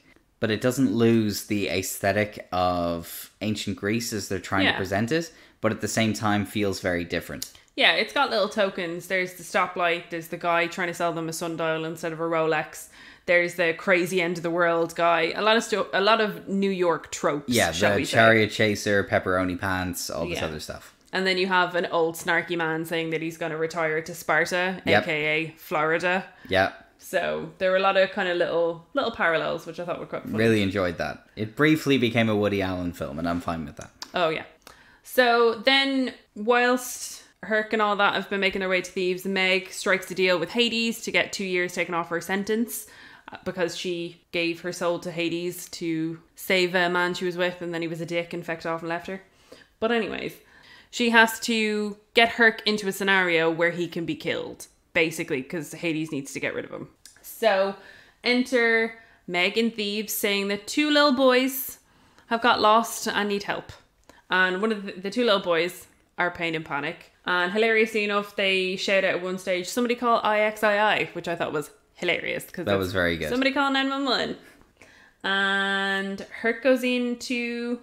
but it doesn't lose the aesthetic of ancient Greece as they're trying Yeah. to present it, but at the same time feels very different. Yeah, it's got little tokens. There's the stoplight. There's the guy trying to sell them a sundial instead of a Rolex. There's the crazy end of the world guy. A lot of sto- a lot of New York tropes. Yeah, shall the we say. chariot chaser, pepperoni pants, all this Yeah. other stuff. And then you have an old snarky man saying that he's going to retire to Sparta, Yep. aka Florida. Yeah, So there were a lot of kind of little little parallels, which I thought were quite funny. really enjoyed that. It briefly became a Woody Allen film, and I'm fine with that. Oh yeah. So then, whilst Herc and all that have been making their way to Thebes, Meg strikes a deal with Hades to get two years taken off her sentence because she gave her soul to Hades to save a man she was with, and then he was a dick and fecked off and left her. But anyways, she has to get Herc into a scenario where he can be killed, basically, because Hades needs to get rid of him. So enter Meg and Thebes saying that two little boys have got lost and need help. And one of the, the two little boys are pain and panic. And hilariously enough, they shout out at one stage, somebody call IXII, which I thought was hilarious. Cause That was very good. Somebody call 911. And Herc goes in to,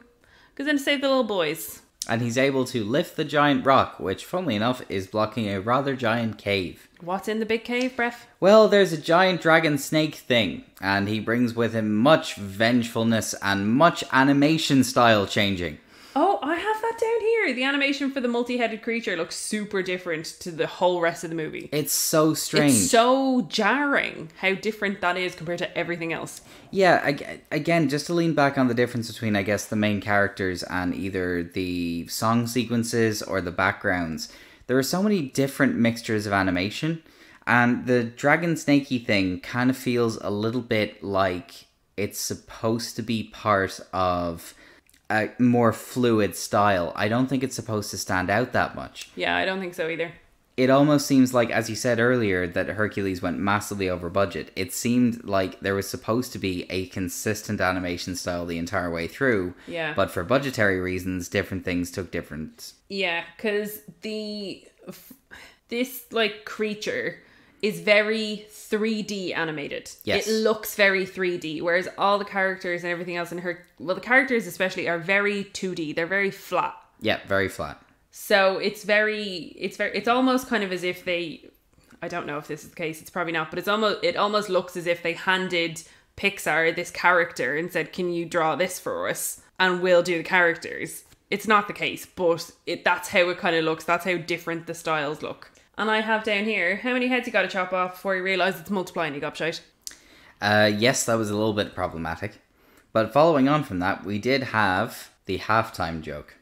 goes in to save the little boys. and he's able to lift the giant rock, which, funnily enough, is blocking a rather giant cave. What's in the big cave, Breff? Well, there's a giant dragon snake thing, and he brings with him much vengefulness and much animation style changing. Oh, I have that down here. The animation for the multi-headed creature looks super different to the whole rest of the movie. It's so strange. It's so jarring how different that is compared to everything else. Yeah, ag- again, just to lean back on the difference between, I guess, the main characters and either the song sequences or the backgrounds, there are so many different mixtures of animation, and the dragon snaky thing kind of feels a little bit like it's supposed to be part of a more fluid style. I don't think it's supposed to stand out that much. Yeah, I don't think so either. It almost seems like, as you said earlier, that Hercules went massively over budget. It seemed like there was supposed to be a consistent animation style the entire way through. Yeah. But for budgetary reasons, different things took different. Yeah, because the f- this like creature is very 3D animated. Yes. It looks very 3D, whereas all the characters and everything else in her well, the characters especially are very 2D. They're very flat. Yeah, very flat. So it's very it's very it's almost kind of as if they I don't know if this is the case, it's probably not, but it's almost it almost looks as if they handed Pixar this character and said, "Can you draw this for us?" and we'll do the characters. It's not the case, but it that's how it kind of looks. That's how different the styles look. And I have down here how many heads you got to chop off before you realize it's multiplying you gobshite. Uh, yes, that was a little bit problematic. But following on from that, we did have the halftime joke.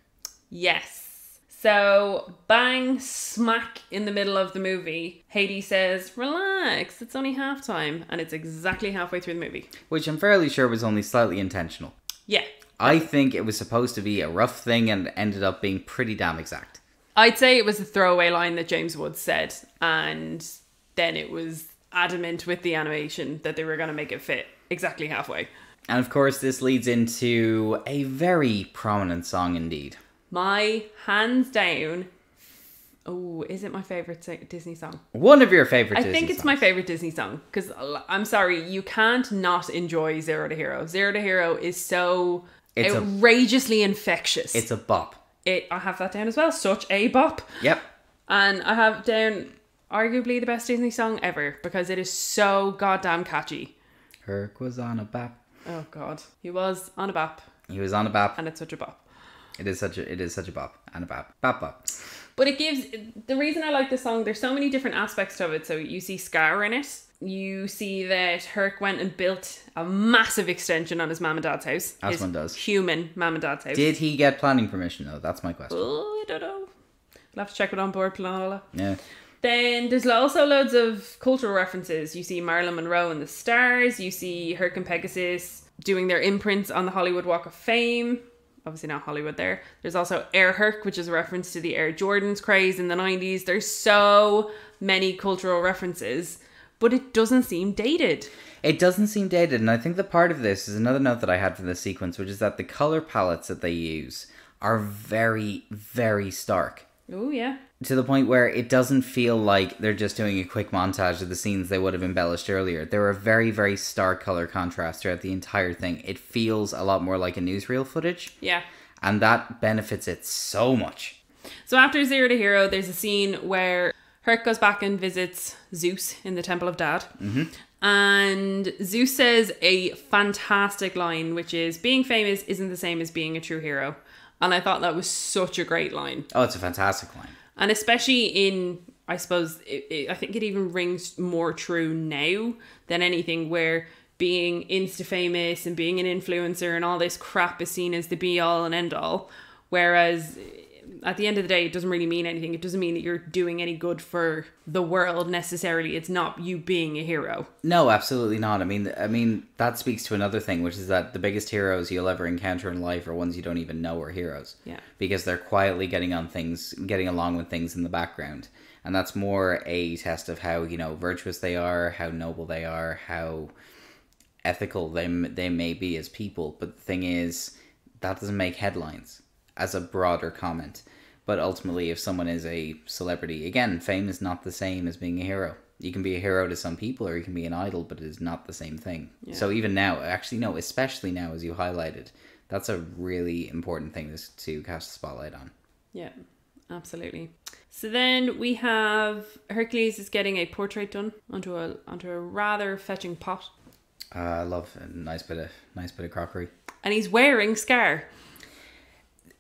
Yes. So, bang, smack in the middle of the movie, Hades says, Relax, it's only halftime. And it's exactly halfway through the movie. Which I'm fairly sure was only slightly intentional. Yeah. I think it was supposed to be a rough thing and it ended up being pretty damn exact. I'd say it was a throwaway line that James Woods said. And then it was adamant with the animation that they were going to make it fit exactly halfway. And of course, this leads into a very prominent song indeed. My hands down. Oh, is it my favorite Disney song? One of your favorite I Disney think it's songs. my favorite Disney song because I'm sorry, you can't not enjoy Zero to Hero. Zero to Hero is so It's a- outrageously infectious. It's a bop. It. I have that down as well. Such a bop, Yep. and I have down arguably the best Disney song ever because it is so goddamn catchy. Herc was on a bop. Oh god, he was on a bop, He was on a bop. and it's such a bop. It is such a it is such a bop and a bop. Bop bop. But it gives the reason I like this song. There's so many different aspects of it. So you see Scar in it. You see that Herc went and built a massive extension on his mom and dad's house. As his one does. Human mom and dad's house. Did he get planning permission though? That's my question. Oh, I don't know. I'll have to check it on Bord Pleanála. Yeah. Then there's also loads of cultural references. You see Marilyn Monroe and the Stars. You see Herc and Pegasus doing their imprints on the Hollywood Walk of Fame. Obviously not Hollywood there. There's also Air Herc, which is a reference to the Air Jordans craze in the 90s. There's so many cultural references, but it doesn't seem dated. It doesn't seem dated, and I think the part of this is another note that I had for the sequence, which is that the color palettes that they use are very, very stark. Oh, yeah. To the point where it doesn't feel like they're just doing a quick montage of the scenes they would have embellished earlier. There are very, very stark color contrasts throughout the entire thing. It feels a lot more like a newsreel footage, Yeah. and that benefits it so much. So after Zero to Hero, there's a scene where Herc goes back and visits Zeus in the Temple of Dad. Mm-hmm. And Zeus says a fantastic line, which is being famous isn't the same as being a true hero. And I thought that was such a great line. Oh, it's a fantastic line. And especially in, I suppose, it, it, I think it even rings more true now than anything where being insta famous and being an influencer and all this crap is seen as the be all and end all. Whereas at the end of the day, it doesn't really mean anything. It doesn't mean that you're doing any good for the world necessarily. It's not you being a hero. No, absolutely not. I mean, I mean that speaks to another thing, which is that the biggest heroes you'll ever encounter in life are ones you don't even know are heroes. Yeah. Because they're quietly getting on things, getting along with things in the background, and that's more a test of how you know virtuous they are, how noble they are, how ethical they they may be as people. But the thing is, that doesn't make headlines as a broader comment. But ultimately, if someone is a celebrity, again, fame is not the same as being a hero. You can be a hero to some people, or you can be an idol, but it is not the same thing. So even now, actually, no, especially now, as you highlighted, That's a really important thing to, to cast a spotlight on. Yeah, absolutely. So then we have Hercules is getting a portrait done onto a onto a rather fetching pot, Uh, I love a nice bit of nice bit of crockery. and he's wearing Scar.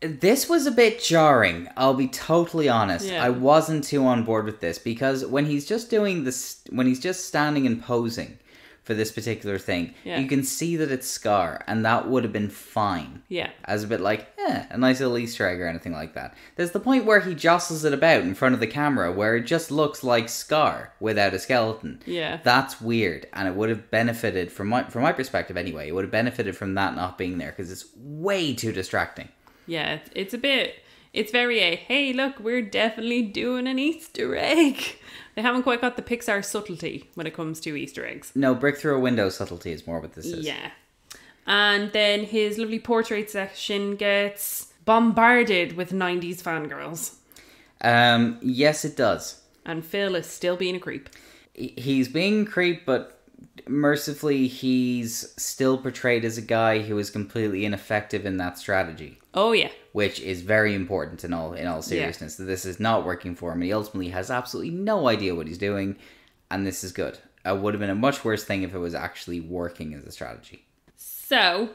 This was a bit jarring. I'll be totally honest. Yeah. I wasn't too on board with this because when he's just doing this, when he's just standing and posing for this particular thing, Yeah. you can see that it's Scar, and that would have been fine. Yeah, As a bit like, eh, a nice little Easter egg or anything like that. There's the point where he jostles it about in front of the camera where it just looks like Scar without a skeleton. Yeah. That's weird, and it would have benefited from my from my perspective anyway. It would have benefited from that not being there because it's way too distracting. Yeah. It's, it's a bit. It's very a hey look we're definitely doing an Easter egg. They haven't quite got the Pixar subtlety when it comes to Easter eggs. No, brick through a window subtlety is more what this is. Yeah. And then his lovely portrait section gets bombarded with 90s fangirls. Um, yes, it does. And Phil is still being a creep. He's being creep, but mercifully, he's still portrayed as a guy who is completely ineffective in that strategy. Oh, yeah. which is very important in all in all seriousness. That this is not working for him. And he ultimately has absolutely no idea what he's doing, and this is good. It would have been a much worse thing if it was actually working as a strategy. So,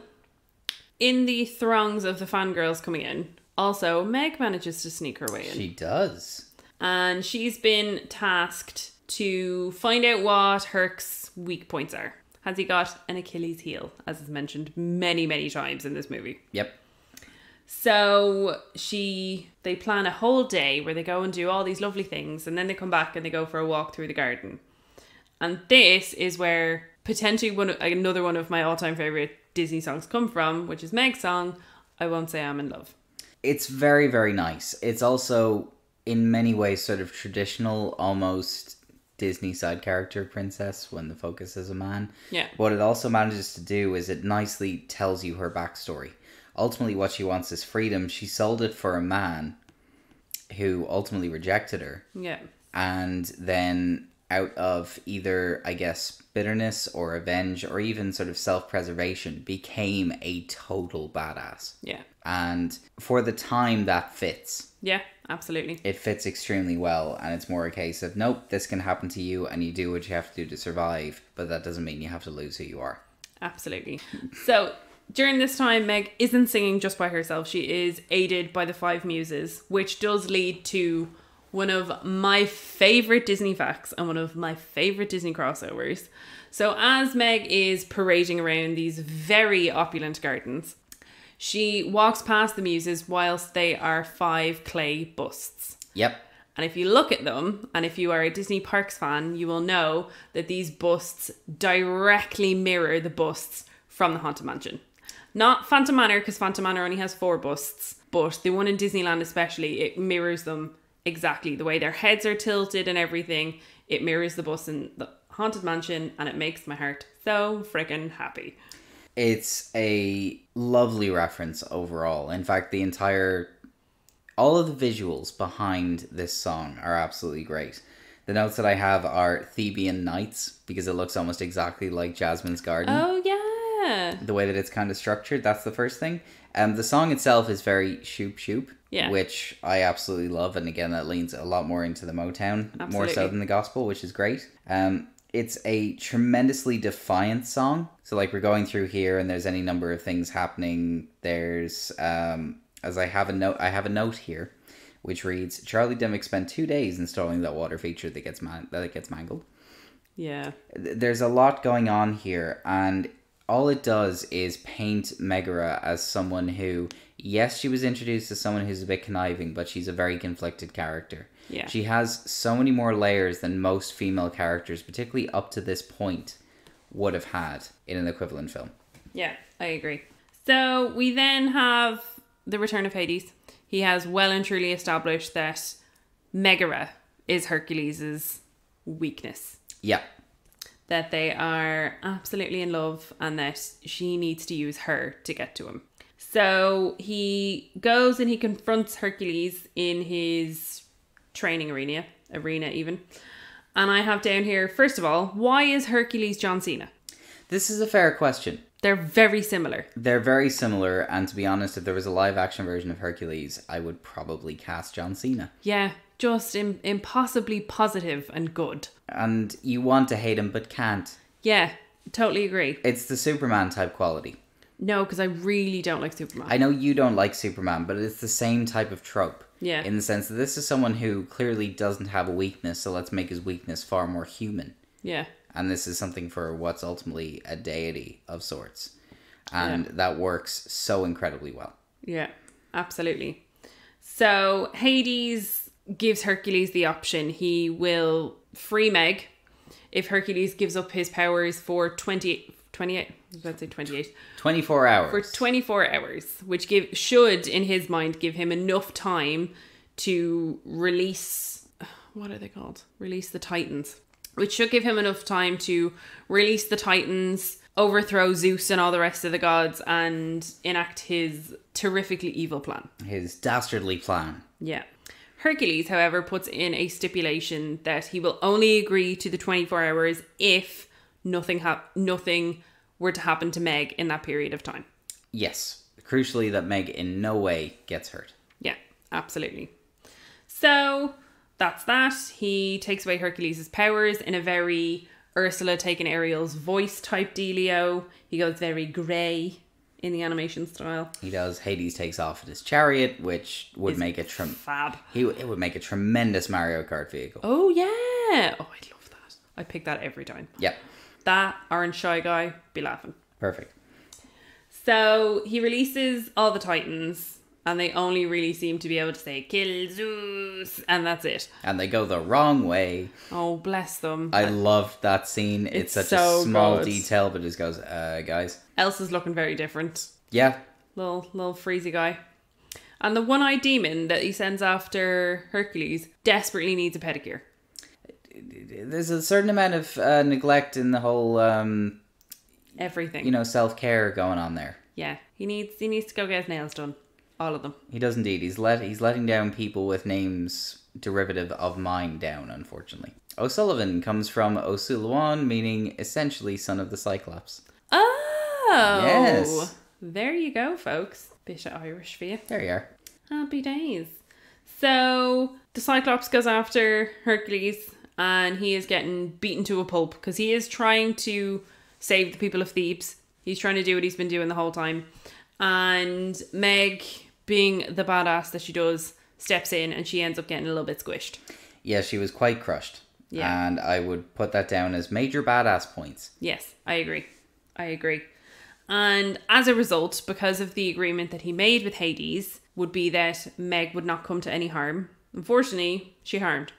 in the throngs of the fangirls coming in, also, Meg manages to sneak her way in. She does. and she's been tasked to find out what Herc's weak points are. Has he got an Achilles heel, as is mentioned many, many times in this movie? Yep. So she they plan a whole day where they go and do all these lovely things and then they come back and they go for a walk through the garden. And this is where potentially one another one of my all-time favorite Disney songs come from, which is Meg's song I won't say I'm in love. It's very very nice. It's also in many ways sort of traditional, almost Disney side character princess when the focus is a man. Yeah. What it also manages to do is it nicely tells you her backstory. Ultimately, what she wants is freedom. She sold it for a man who ultimately rejected her. Yeah. and then out of either i guess bitterness or revenge or even sort of self-preservation became a total badass Yeah. and for the time that fits Yeah, absolutely. it fits extremely well and it's more a case of nope this can happen to you and you do what you have to do to survive but that doesn't mean you have to lose who you are Absolutely. So during this time, Meg isn't singing just by herself. She is aided by the five muses, which does lead to one of my favorite Disney facts and one of my favorite Disney crossovers. So as Meg is parading around these very opulent gardens, she walks past the muses whilst they are five clay busts. yep And if you look at them, and if you are a Disney Parks fan, you will know that these busts directly mirror the busts from the Haunted Mansion. Not Phantom Manor, because Phantom Manor only has four busts, but the one in Disneyland especially, it mirrors them exactly. The way their heads are tilted and everything, it mirrors the bust in the Haunted Mansion, and it makes my heart so freaking happy. it's a lovely reference overall in fact the entire all of the visuals behind this song are absolutely great the notes that i have are thebian nights because it looks almost exactly like jasmine's garden Oh, yeah. the way that it's kind of structured. That's the first thing. Um, the song itself is very shoop shoop, Yeah. which I absolutely love, and again that leans a lot more into the Motown, more so than the gospel, which is great. Um, it's a tremendously defiant song. So like we're going through here, and there's any number of things happening. There's um, as I have a note, I have a note here, which reads: Charlie Dimmock spent two days installing that water feature that gets man- that gets mangled Yeah. there's a lot going on here and all it does is paint Megara as someone who yes she was introduced as someone who's a bit conniving but she's a very conflicted character Yeah. she has so many more layers than most female characters particularly up to this point would have had in an equivalent film Yeah, I agree. So we then have the return of Hades. He has well and truly established that Megara is Hercules's weakness. yeah That they are absolutely in love and that she needs to use her to get to him. So he goes and he confronts Hercules in his training arena, arena even. And I have down here, first of all, why is Hercules John Cena? This is a fair question. They're very similar. They're very similar, and to be honest, if there was a live action version of Hercules, I would probably cast John Cena. Yeah, just Im- impossibly positive and good. And you want to hate him, but can't. Yeah, totally agree. It's the Superman type quality. No, because I really don't like Superman. I know you don't like Superman, but it's the same type of trope. Yeah. In the sense that this is someone who clearly doesn't have a weakness, so let's make his weakness far more human. yeah, And this is something for what's ultimately a deity of sorts. And that works so incredibly well. yeah, absolutely. So Hades gives Hercules the option. He will free Meg if Hercules gives up his powers for 20, 28, I was about to say 28, 24 hours. for 24 hours, which give should, in his mind, give him enough time to release. What are they called? Release the Titans. Which should give him enough time to release the Titans, overthrow Zeus and all the rest of the gods, and enact his terrifically evil plan. his dastardly plan. Yeah. Hercules, however, puts in a stipulation that he will only agree to the 24 hours if nothing ha- nothing were to happen to Meg in that period of time. Yes. Crucially, that Meg in no way gets hurt. Yeah, absolutely. So that's that. He takes away Hercules' powers in a very Ursula taking Ariel's voice type dealio. He goes very grey in the animation style. He does. Hades takes off in his chariot, which would Is make a trem- Fab. he it would make a tremendous Mario Kart vehicle. Oh yeah. Oh, I love that. I pick that every time. Yep. That orange shy guy be laughing. Perfect. So he releases all the Titans, and they only really seem to be able to say "kill Zeus," and that's it. And they go the wrong way. Oh, bless them. I love that scene. It's, It's such so a small good. detail, but it just goes, uh, guys. Elsa's looking very different. Yeah. Little little freezy guy. And the one-eyed demon that he sends after Hercules desperately needs a pedicure. There's a certain amount of uh, neglect in the whole, um, Everything. you know, self care going on there. Yeah. He needs he needs to go get his nails done. All of them. He does indeed. He's let he's letting down people with names derivative of mine down, unfortunately. O'Sullivan comes from O'Sullivan, meaning essentially son of the Cyclops. Oh. Yes. There you go, folks. Bit of Irish for you. There you are. Happy days. So the Cyclops goes after Hercules and he is getting beaten to a pulp because he is trying to save the people of Thebes. He's trying to do what he's been doing the whole time. And Meg, being the badass that she does, steps in and she ends up getting a little bit squished. Yeah, she was quite crushed. Yeah. And I would put that down as major badass points. Yes, I agree. I agree. And as a result, because of the agreement that he made with Hades, would be that Meg would not come to any harm. Unfortunately, she harmed.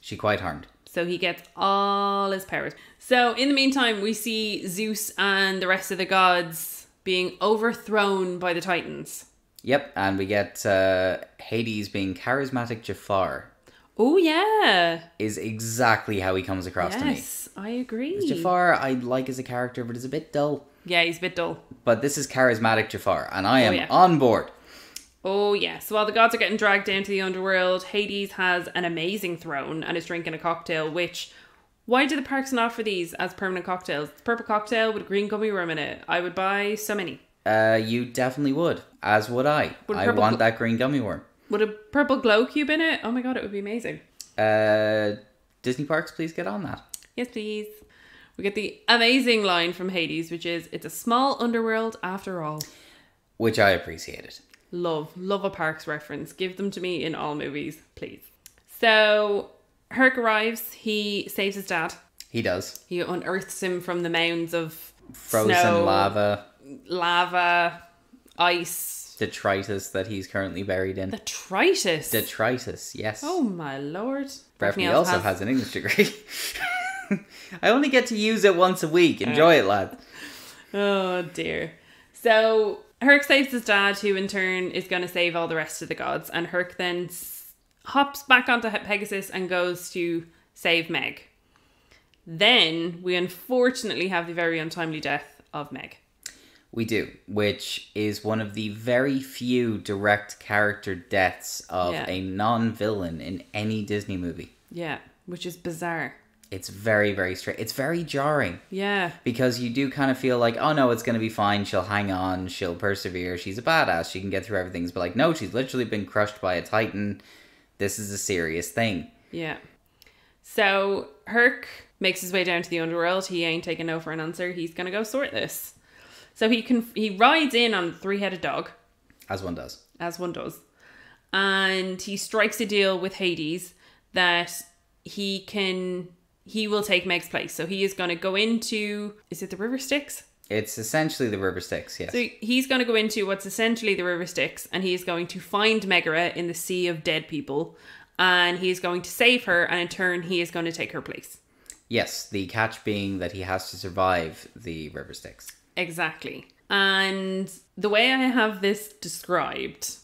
She quite harmed. So he gets all his powers. So in the meantime, we see Zeus and the rest of the gods being overthrown by the Titans. Yep, and we get uh, Hades being charismatic Jafar Oh yeah. is exactly how he comes across to me. Yes, I agree. Jafar I like as a character, but is a bit dull. Yeah, he's a bit dull. But this is charismatic Jafar, and I am yeah. on board. Oh yeah. So while the gods are getting dragged down to the underworld, Hades has an amazing throne and is drinking a cocktail, which why do the parks not offer these as permanent cocktails? It's a purple cocktail with a green gummy worm in it. I would buy so many. Uh, you definitely would, as would I. Would I want that green gummy worm. With a purple glow cube in it? Oh my god, it would be amazing. Uh, Disney parks, please get on that. Yes, please. We get the amazing line from Hades, which is It's a small underworld after all. Which I appreciated. Love, love a parks reference. Give them to me in all movies, please. So, Herc arrives. He saves his dad. He does. He unearths him from the mounds of Frozen snow, lava, lava, ice, detritus that he's currently buried in. detritus. Detritus, yes. oh my lord! Breffni also has... an English degree. I only get to use it once a week. Oh. Enjoy it, lad. Oh dear. So Herc saves his dad, who in turn is going to save all the rest of the gods, and Herc then hops back onto Pegasus and goes to save Meg. Then we unfortunately have the very untimely death of Meg. We do, which is one of the very few direct character deaths of Yeah. a non villain in any Disney movie. Yeah, which is bizarre. It's very, very straight. It's very jarring Yeah. because you do kind of feel like, oh no, it's going to be fine. She'll hang on. She'll persevere. She's a badass. She can get through everything. But like, no, she's literally been crushed by a titan. This is a serious thing. Yeah. So Herc makes his way down to the underworld. He ain't taking no for an answer. He's gonna go sort this. So he can he rides in on the three headed dog, As one does. as one does, and he strikes a deal with Hades that he can he will take Meg's place. So he is gonna go into is it the River Styx? It's essentially the River Styx, yes. So he's going to go into what's essentially the River Styx, and he is going to find Megara in the sea of dead people, and he is going to save her, and in turn, he is going to take her place. yes, the catch being that he has to survive the River Styx. Exactly. And the way I have this described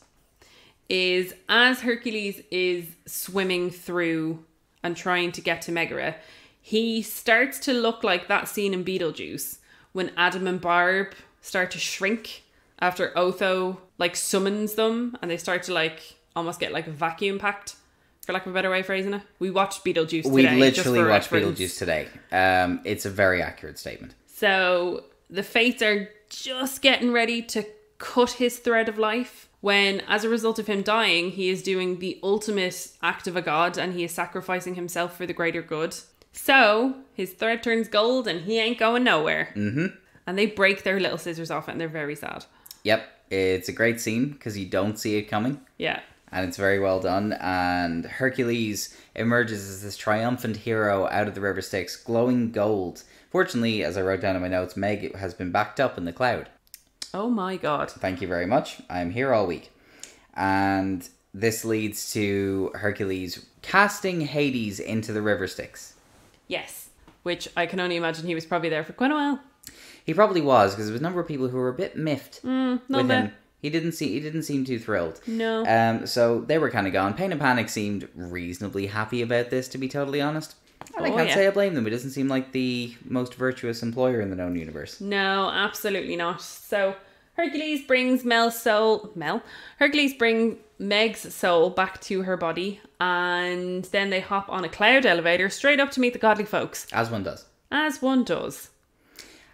is as Hercules is swimming through and trying to get to Megara, he starts to look like that scene in Beetlejuice when Adam and Barb start to shrink after Otho like summons them and they start to like almost get like a vacuum packed for lack of a better way of phrasing it. We watched Beetlejuice We today. just literally watched reference. Beetlejuice today. Um, it's a very accurate statement. So the fates are just getting ready to cut his thread of life when, as a result of him dying, he is doing the ultimate act of a god and he is sacrificing himself for the greater good. So his thread turns gold and he ain't going nowhere. Mm-hmm. And they break their little scissors off and they're very sad. Yep, it's a great scene because you don't see it coming. Yeah. and it's very well done. And Hercules emerges as this triumphant hero out of the river Styx, glowing gold. Fortunately, as I wrote down in my notes, Meg has been backed up in the cloud. Oh my god. Thank you very much. I'm here all week. And this leads to Hercules casting Hades into the river Styx. Yes. Which I can only imagine he was probably there for quite a while. He probably was because there was a number of people who were a bit miffed not with him. He didn't see. He didn't seem too thrilled. No. Um. So they were kind of gone. Pain and Panic seemed reasonably happy about this, to be totally honest. I Oh, can't yeah. say I blame them. It doesn't seem like the most virtuous employer in the known universe. No, absolutely not. So Hercules brings Mel's soul. Mel. Hercules brings Meg's soul back to her body, and then they hop on a cloud elevator straight up to meet the godly folks, As one does. as one does.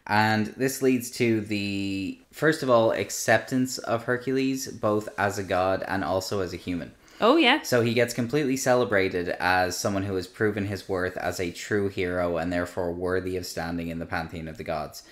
And this leads to the first of all acceptance of Hercules, both as a god and also as a human. Oh yeah, So he gets completely celebrated as someone who has proven his worth as a true hero and therefore worthy of standing in the pantheon of the gods.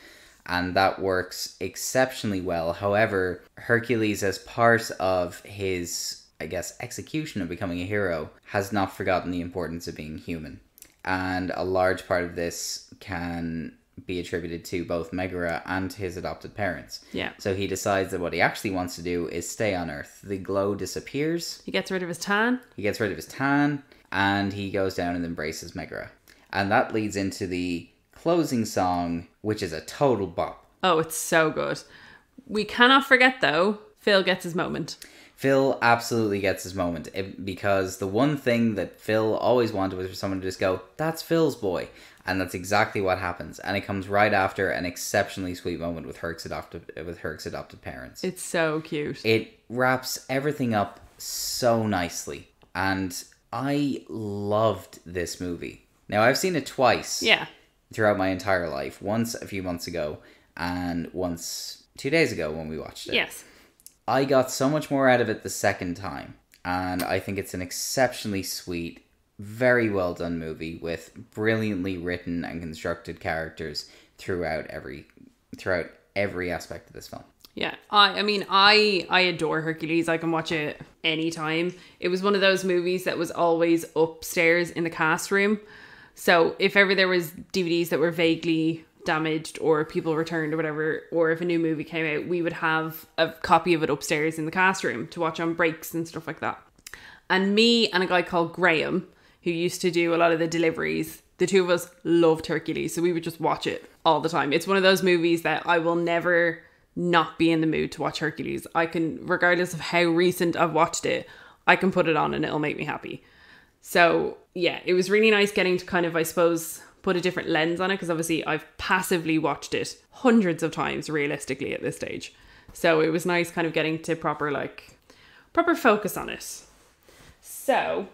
And that works exceptionally well. However, Hercules, as part of his, I guess, execution of becoming a hero, has not forgotten the importance of being human. And a large part of this can be attributed to both Megara and his adopted parents. Yeah. So he decides that what he actually wants to do is stay on Earth. The glow disappears, he gets rid of his tan. he gets rid of his tan and he goes down and embraces Megara. And that leads into the closing song, which is a total bop. Oh, it's so good. We cannot forget though. Phil gets his moment. Phil absolutely gets his moment eh, because the one thing that Phil always wanted was for someone to just go, "That's Phil's boy," and that's exactly what happens. And it comes right after an exceptionally sweet moment with Herc's adopted with Herc's adopted parents. It's so cute. it wraps everything up so nicely and i loved this movie now i've seen it twice yeah. throughout my entire life once a few months ago and once two days ago when we watched it Yes. i got so much more out of it the second time and i think it's an exceptionally sweet very well done movie with brilliantly written and constructed characters throughout every throughout every aspect of this film Yeah, I I mean I I adore Hercules. I can watch it anytime. It was one of those movies that was always upstairs in the cast room. So if ever there was DVDs that were vaguely damaged or people returned or whatever, or if a new movie came out, we would have a copy of it upstairs in the cast room to watch on breaks and stuff like that. And me and a guy called Graham, who used to do a lot of the deliveries, the two of us loved Hercules, so we would just watch it all the time. It's one of those movies that I will never not be in the mood to watch Hercules. I can, regardless of how recent I've watched it, I can put it on and it'll make me happy. So yeah, it was really nice getting to kind of, I suppose, put a different lens on it because obviously I've passively watched it hundreds of times realistically at this stage. So it was nice kind of getting to proper like proper focus on it. So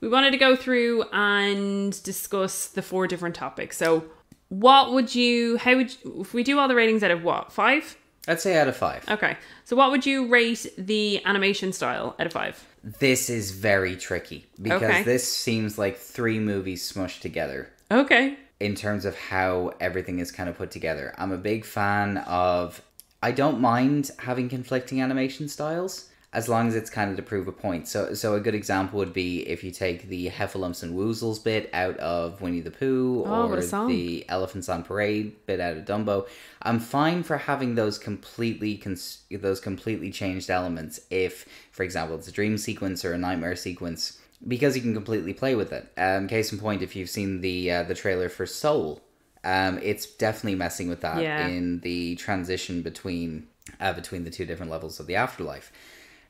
we wanted to go through and discuss the four different topics. So, what would you, how would, you, if we do all the ratings out of what, five? I'd say out of five. Okay. So, what would you rate the animation style out of five? This is very tricky because Okay. this seems like three movies smushed together Okay. in terms of how everything is kind of put together. I'm a big fan of. I don't mind having conflicting animation styles as long as it's kind of to prove a point. So, so a good example would be if you take the Heffalumps and Woozles bit out of Winnie the Pooh, Oh, or the Elephants on Parade bit out of Dumbo. I'm fine for having those completely cons- those completely changed elements if, for example, it's a dream sequence or a nightmare sequence because you can completely play with it. Um, case in point, if you've seen the uh, the trailer for Soul, um, it's definitely messing with that Yeah. in the transition between uh, between the two different levels of the afterlife.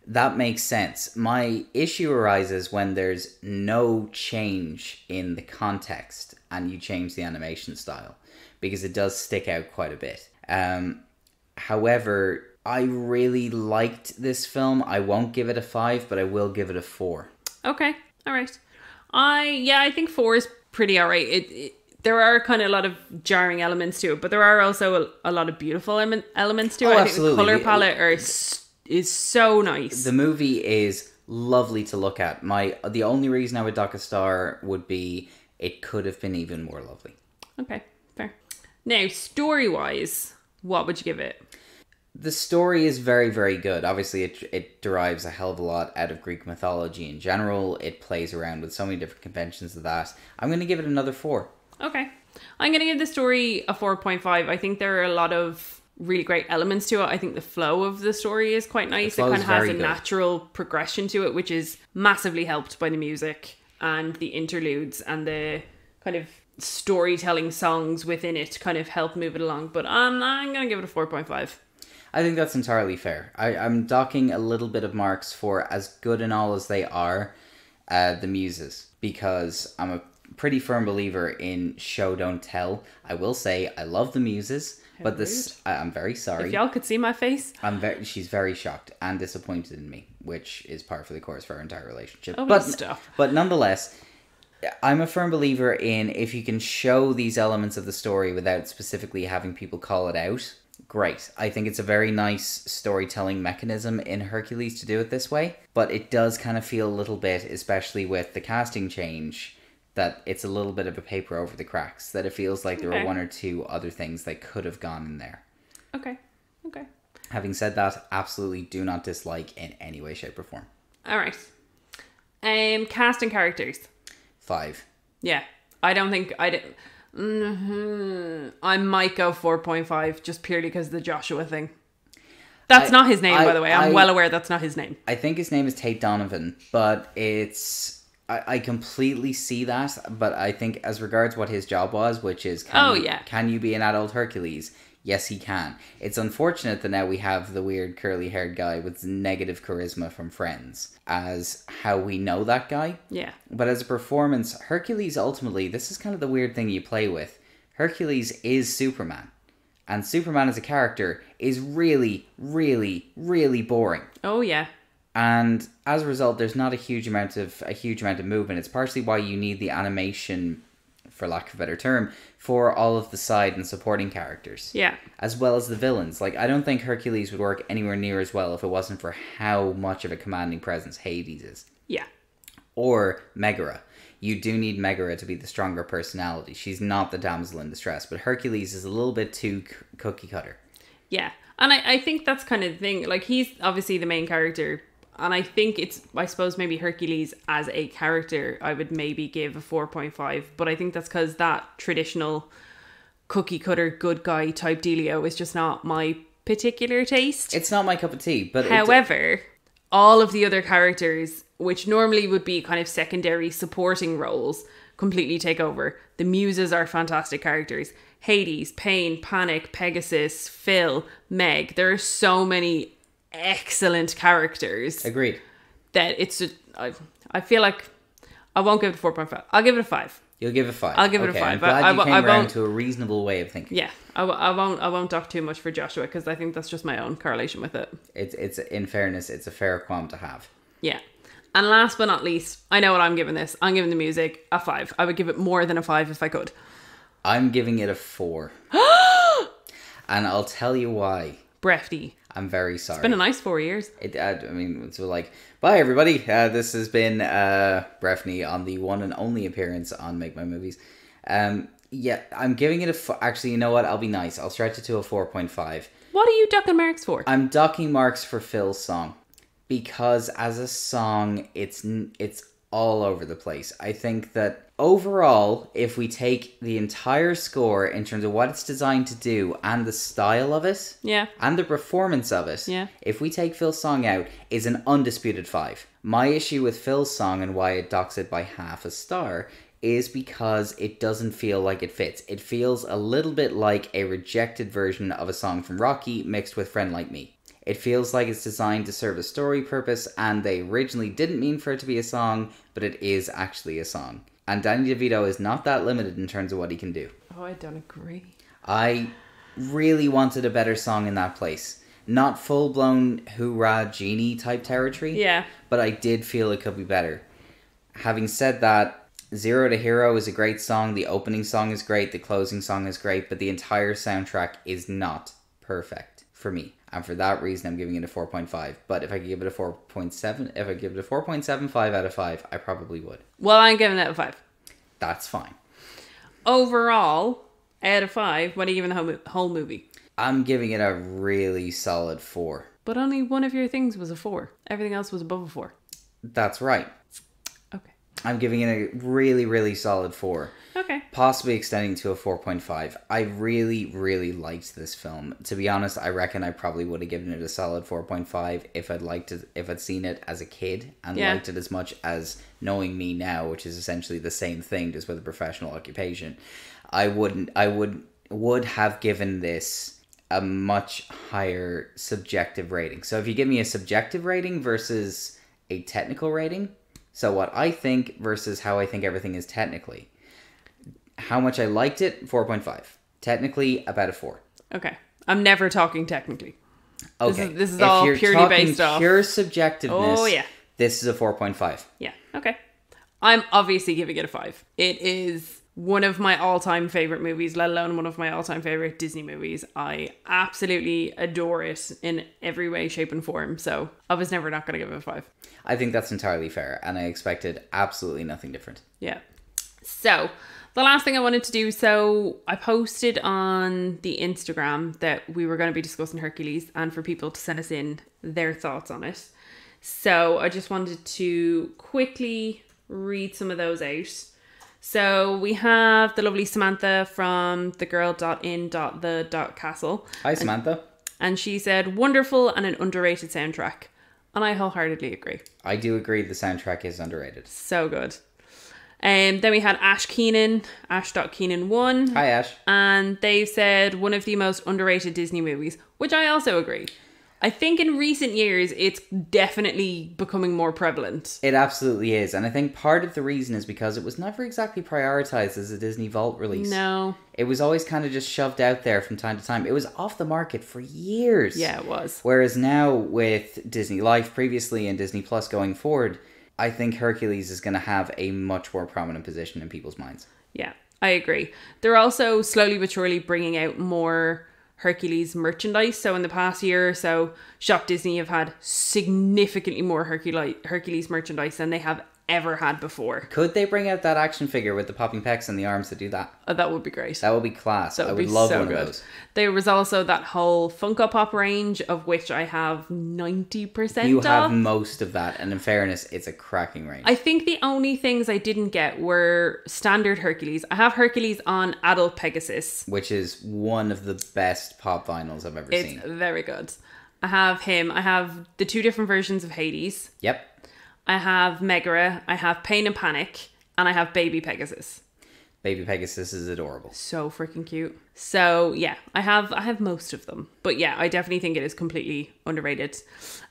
That makes sense. My issue arises when there's no change in the context and you change the animation style because it does stick out quite a bit. Um, however, I really liked this film. I won't give it a five, but I will give it a four. Okay. All right. I yeah, I think four is pretty all right. It, it there are kind of a lot of jarring elements to it, but there are also a, a lot of beautiful element, elements to Oh, it. I think the color palette are, is so nice. The movie is lovely to look at. My the only reason I would dock a star would be it could have been even more lovely. okay, fair. Now, story wise, what would you give it? The story is very, very good. Obviously, it, it derives a hell of a lot out of Greek mythology in general. It plays around with so many different conventions of that. I'm going to give it another four. Okay. I'm going to give the story a 4.5. I think there are a lot of really great elements to it. I think the flow of the story is quite nice. It kind of has a good. natural progression to it, which is massively helped by the music and the interludes and the kind of storytelling songs within it kind of help move it along. But um, I'm going to give it a 4.5. I think that's entirely fair. I, I'm docking a little bit of marks for as good and all as they are, uh, the muses, because I'm a pretty firm believer in show don't tell. I will say I love the muses, but this I, I'm very sorry. If y'all could see my face, I'm very she's very shocked and disappointed in me, which is par for the course for our entire relationship. Oh, but stop. but nonetheless, I'm a firm believer in if you can show these elements of the story without specifically having people call it out, great. I think it's a very nice storytelling mechanism in Hercules to do it this way, but it does kind of feel a little bit, especially with the casting change, that it's a little bit of a paper over the cracks. That it feels like there Okay. are one or two other things that could have gone in there. okay, okay, Having said that, absolutely do not dislike in any way, shape, or form. all right. Um, cast and characters. Five. Yeah, I don't think I did. hmm I might go four point five just purely because the Joshua thing. That's I- not his name, I- by the way. I'm I- well aware that's not his name. I think his name is Tate Donovan, but it's I, I completely see that. But I think as regards what his job was, which is can Oh, you, yeah. can you be an adult Hercules? Yes, he can. It's unfortunate that now we have the weird curly haired guy with negative charisma from Friends as how we know that guy. Yeah, But as a performance, Hercules ultimately, this is kind of the weird thing you play with. Hercules is Superman. And Superman as a character is really, really, really boring. oh yeah, And as a result, there's not a huge amount of a huge amount of movement. It's partially why you need the animation, for lack of a better term, for all of the side and supporting characters yeah, as well as the villains. Like I don't think Hercules would work anywhere near as well if it wasn't for how much of a commanding presence Hades is yeah, or Megara. You do need Megara to be the stronger personality. She's not the damsel in distress, but Hercules is a little bit too cookie cutter. yeah. And I, I think that's kind of the thing. Like he's obviously the main character, and I think it's I suppose maybe Hercules as a character I would maybe give a four point five, but I think that's because that traditional cookie cutter good guy type dealio is just not my particular taste. It's not my cup of tea, but it- However, all of the other characters, which normally would be kind of secondary supporting roles, completely take over. The muses are fantastic characters. Hades, Pain, Panic, Pegasus, Phil, Meg. There are so many excellent characters agreed. that it's just, I, I feel like I won't give it a 4.5. I'll give it a 5. You'll give it a five. I'll give it a five. I'm glad I- I you wo- came I around to a reasonable way of thinking. Yeah, I, I won't I won't talk too much for Joshua because I think that's just my own correlation with it. It's it's in fairness, it's a fair qualm to have. Yeah. And last but not least, I know what I'm giving this. I'm giving the music a five. I would give it more than a five if I could. I'm giving it a four. and I'll tell you why. Brefty. I'm very sorry. It's been a nice four years. It, uh, I mean, so like, bye everybody. Uh, this has been uh, Breffni on the one and only appearance on Make Mine Movies. Um, yeah, I'm giving it a. F- Actually, you know what? I'll be nice. I'll stretch it to a four point five. What are you ducking marks for? I'm ducking marks for Phil's song because as a song, it's it's all over the place. I think that overall, if we take the entire score in terms of what it's designed to do and the style of it, Yeah. and the performance of it, Yeah. if we take Phil's song out, is an undisputed five. My issue with Phil's song and why it docks it by half a star is because it doesn't feel like it fits. It feels a little bit like a rejected version of a song from Rocky mixed with Friend Like Me. It feels like it's designed to serve a story purpose, and they originally didn't mean for it to be a song, but it is actually a song. And Danny DeVito is not that limited in terms of what he can do. Oh, I don't agree. I really wanted a better song in that place. Not full blown hoorah genie type territory. Yeah. But I did feel it could be better. Having said that, Zero to Hero is a great song. The opening song is great. The closing song is great. But the entire soundtrack is not perfect for me. And for that reason, I'm giving it a 4.5. But if I could give it a 4.7, if I give it a 4.75 out of 5, I probably would. Well, I'm giving it a five. That's fine. Overall, out of five, what are you giving the whole, whole movie? I'm giving it a really solid 4. But only one of your things was a four. Everything else was above a four. That's right. I'm giving it a really, really solid four, Okay. possibly extending to a 4.5. I really, really liked this film. To be honest, I reckon I probably would have given it a solid 4.5 if I'd liked it, if I'd seen it as a kid and Yeah. liked it as much as knowing me now, which is essentially the same thing, just with a professional occupation. I wouldn't, I would, would have given this a much higher subjective rating. So if you give me a subjective rating versus a technical rating, so what I think versus how I think everything is technically. How much I liked it, 4.5. Technically, about a 4. Okay. I'm never talking technically. Okay. is- this is all purely based off- pure subjectiveness. Oh, yeah. This is a 4.5. Yeah. Okay. I'm obviously giving it a five. It is one of my all time favorite movies, let alone one of my all time favorite Disney movies. I absolutely adore it in every way, shape, and form. So I was never not going to give it a five. I think that's entirely fair, and I expected absolutely nothing different. Yeah. So the last thing I wanted to do, so I posted on the Instagram that we were going to be discussing Hercules and for people to send us in their thoughts on it. So I just wanted to quickly read some of those out. So we have the lovely Samantha from the girl.in.the.castle. Hi, Samantha. And she said, wonderful and an underrated soundtrack. And I wholeheartedly agree. I do agree the soundtrack is underrated. So good. Um, then we had Ash Keenan, Ash.Keenan1. Hi, Ash. And they said one of the most underrated Disney movies, which I also agree. I think in recent years it's definitely becoming more prevalent. It absolutely is, and I think part of the reason is because it was never exactly prioritized as a Disney Vault release. No. It was always kind of just shoved out there from time to time. It was off the market for years. Yeah, it was. Whereas now with Disney Life previously and Disney Plus going forward, I think Hercules is going to have a much more prominent position in people's minds. Yeah, I agree. They're also slowly but surely bringing out more Hercules merchandise. So in the past year or so, Shop Disney have had significantly more Hercules merchandise than they have ever had before. Could they bring out that action figure with the popping pecs and the arms to do that? Uh, that would be great. That would be class. That I would would be love so one good. of those. There was also that whole Funko Pop range of which I have 90% You of. have most of that, and in fairness, it's a cracking range. I think the only things I didn't get were standard Hercules. I have Hercules on adult Pegasus. which is one of the best pop vinyls I've ever It's seen. very good. I have him. I have the two different versions of Hades. Yep. I have Megara. I have Pain and Panic. And I have Baby Pegasus. Baby Pegasus is adorable. So freaking cute. So yeah, I have I have most of them. But yeah, I definitely think it is completely underrated.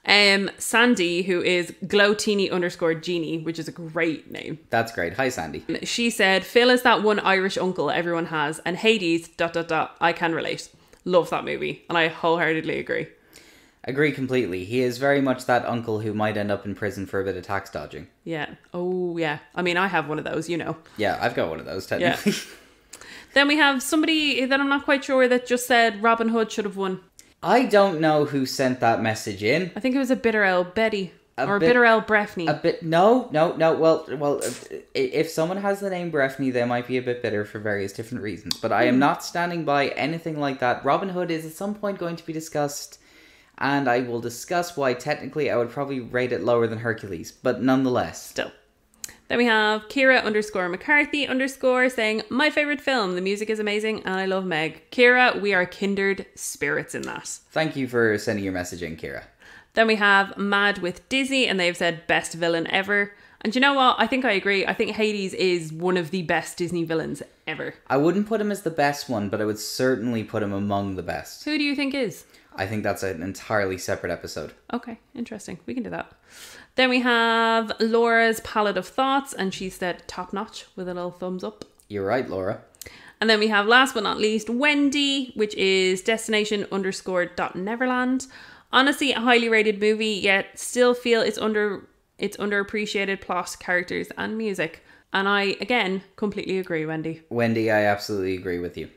Um Sandy, who is Glowteeny underscore Genie, which is a great name. That's great. Hi, Sandy. She said, Phil is that one Irish uncle everyone has, and Hades, dot dot dot, I can relate. Love that movie, and I wholeheartedly agree. Agree completely. He is very much that uncle who might end up in prison for a bit of tax dodging. Yeah. Oh, yeah. I mean, I have one of those, you know. Yeah, I've got one of those technically. Then we have somebody that I'm not quite sure that just said Robin Hood should have won. I don't know who sent that message in. I think it was a bitter L Betty A or a bit- bitter L Breffni. A bit no, no, no. Well, well, if someone has the name Breffni, they might be a bit bitter for various different reasons. But I am hmm. not standing by anything like that. Robin Hood is at some point going to be discussed, and I will discuss why technically I would probably rate it lower than Hercules, but nonetheless. Still. Then we have Kira underscore McCarthy underscore saying, My favourite film. The music is amazing and I love Meg. Kira, we are kindred spirits in that. Thank you for sending your message in, Kira. Then we have Mad with Dizzy, and they've said best villain ever. And you know what? I think I agree. I think Hades is one of the best Disney villains ever. I wouldn't put him as the best one, but I would certainly put him among the best. Who do you think is? I think that's an entirely separate episode. Okay, interesting. We can do that. Then we have Laura's palette of thoughts, and she said top notch with a little thumbs up. You're right, Laura. And then we have last but not least Wendy, which is destination underscore dot Neverland. Honestly, a highly rated movie, yet still feel it's under it's underappreciated plot, characters, and music. And I again completely agree, Wendy. Wendy, I absolutely agree with you.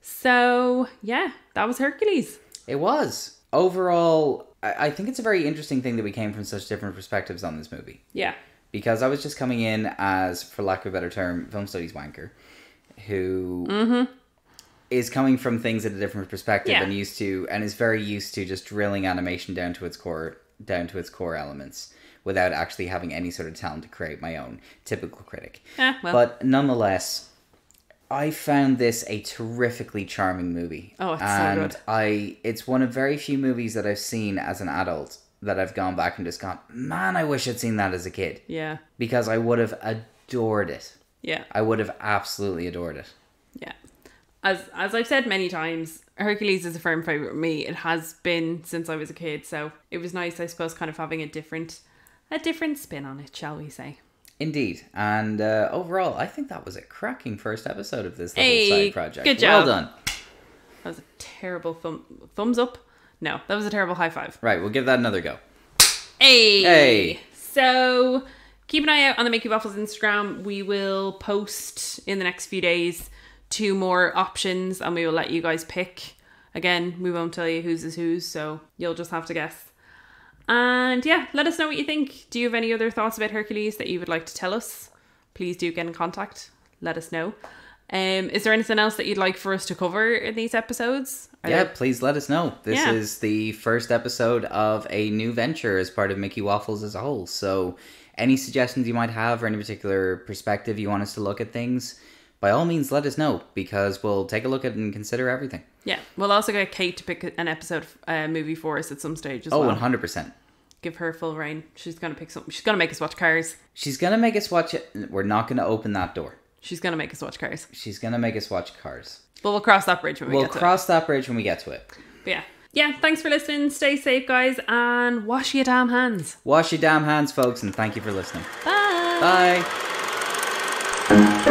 So yeah, that was Hercules. It was. Overall, I, I think it's a very interesting thing that we came from such different perspectives on this movie. Yeah. Because I was just coming in as, for lack of a better term, film studies wanker, who is coming from things at a different perspective Yeah. and used to, and is very used to just drilling animation down to its core, down to its core elements, without actually having any sort of talent to create my own. Typical critic. Eh, well. But nonetheless, I found this a terrifically charming movie. Oh, it's so and good. I it's one of very few movies that I've seen as an adult that I've gone back and just gone, man, I wish I'd seen that as a kid Yeah. because I would have adored it. Yeah. I would have absolutely adored it. Yeah. As as I've said many times, Hercules is a firm favourite with me. It has been since I was a kid, so it was nice, I suppose, kind of having a different a different spin on it, shall we say. Indeed. And uh, overall, I think that was a cracking first episode of this little Hey, side project. good Well done. That was a terrible thumb thumbs up. No, that was a terrible high five. Right, we'll give that another go. Hey. Hey. So keep an eye out on the Mickey Waffles Instagram. We will post in the next few days two more options and we will let you guys pick. Again, we won't tell you whose is whose, so you'll just have to guess. And yeah, let us know what you think. Do you have any other thoughts about Hercules that you would like to tell us? Please do get in contact. Let us know. Um, is there anything else that you'd like for us to cover in these episodes? Are Yeah, there- please let us know. This Yeah. is the first episode of a new venture as part of Mickey Waffles as a whole. So, any suggestions you might have or any particular perspective you want us to look at things, by all means, let us know because we'll take a look at it and consider everything. Yeah, we'll also get Kate to pick an episode uh, movie for us at some stage as Oh, well. 100%. Give her full reign. She's gonna pick something. She's gonna make us watch Cars. She's going to make us watch it. We're not going to open that door. She's gonna make us watch Cars. She's going to make us watch Cars. But we'll cross that bridge when we get. We'll get to cross that bridge when we get to it. it. But yeah, yeah. Thanks for listening. Stay safe, guys, and wash your damn hands. Wash your damn hands, folks, and thank you for listening. Bye. Bye. Müzik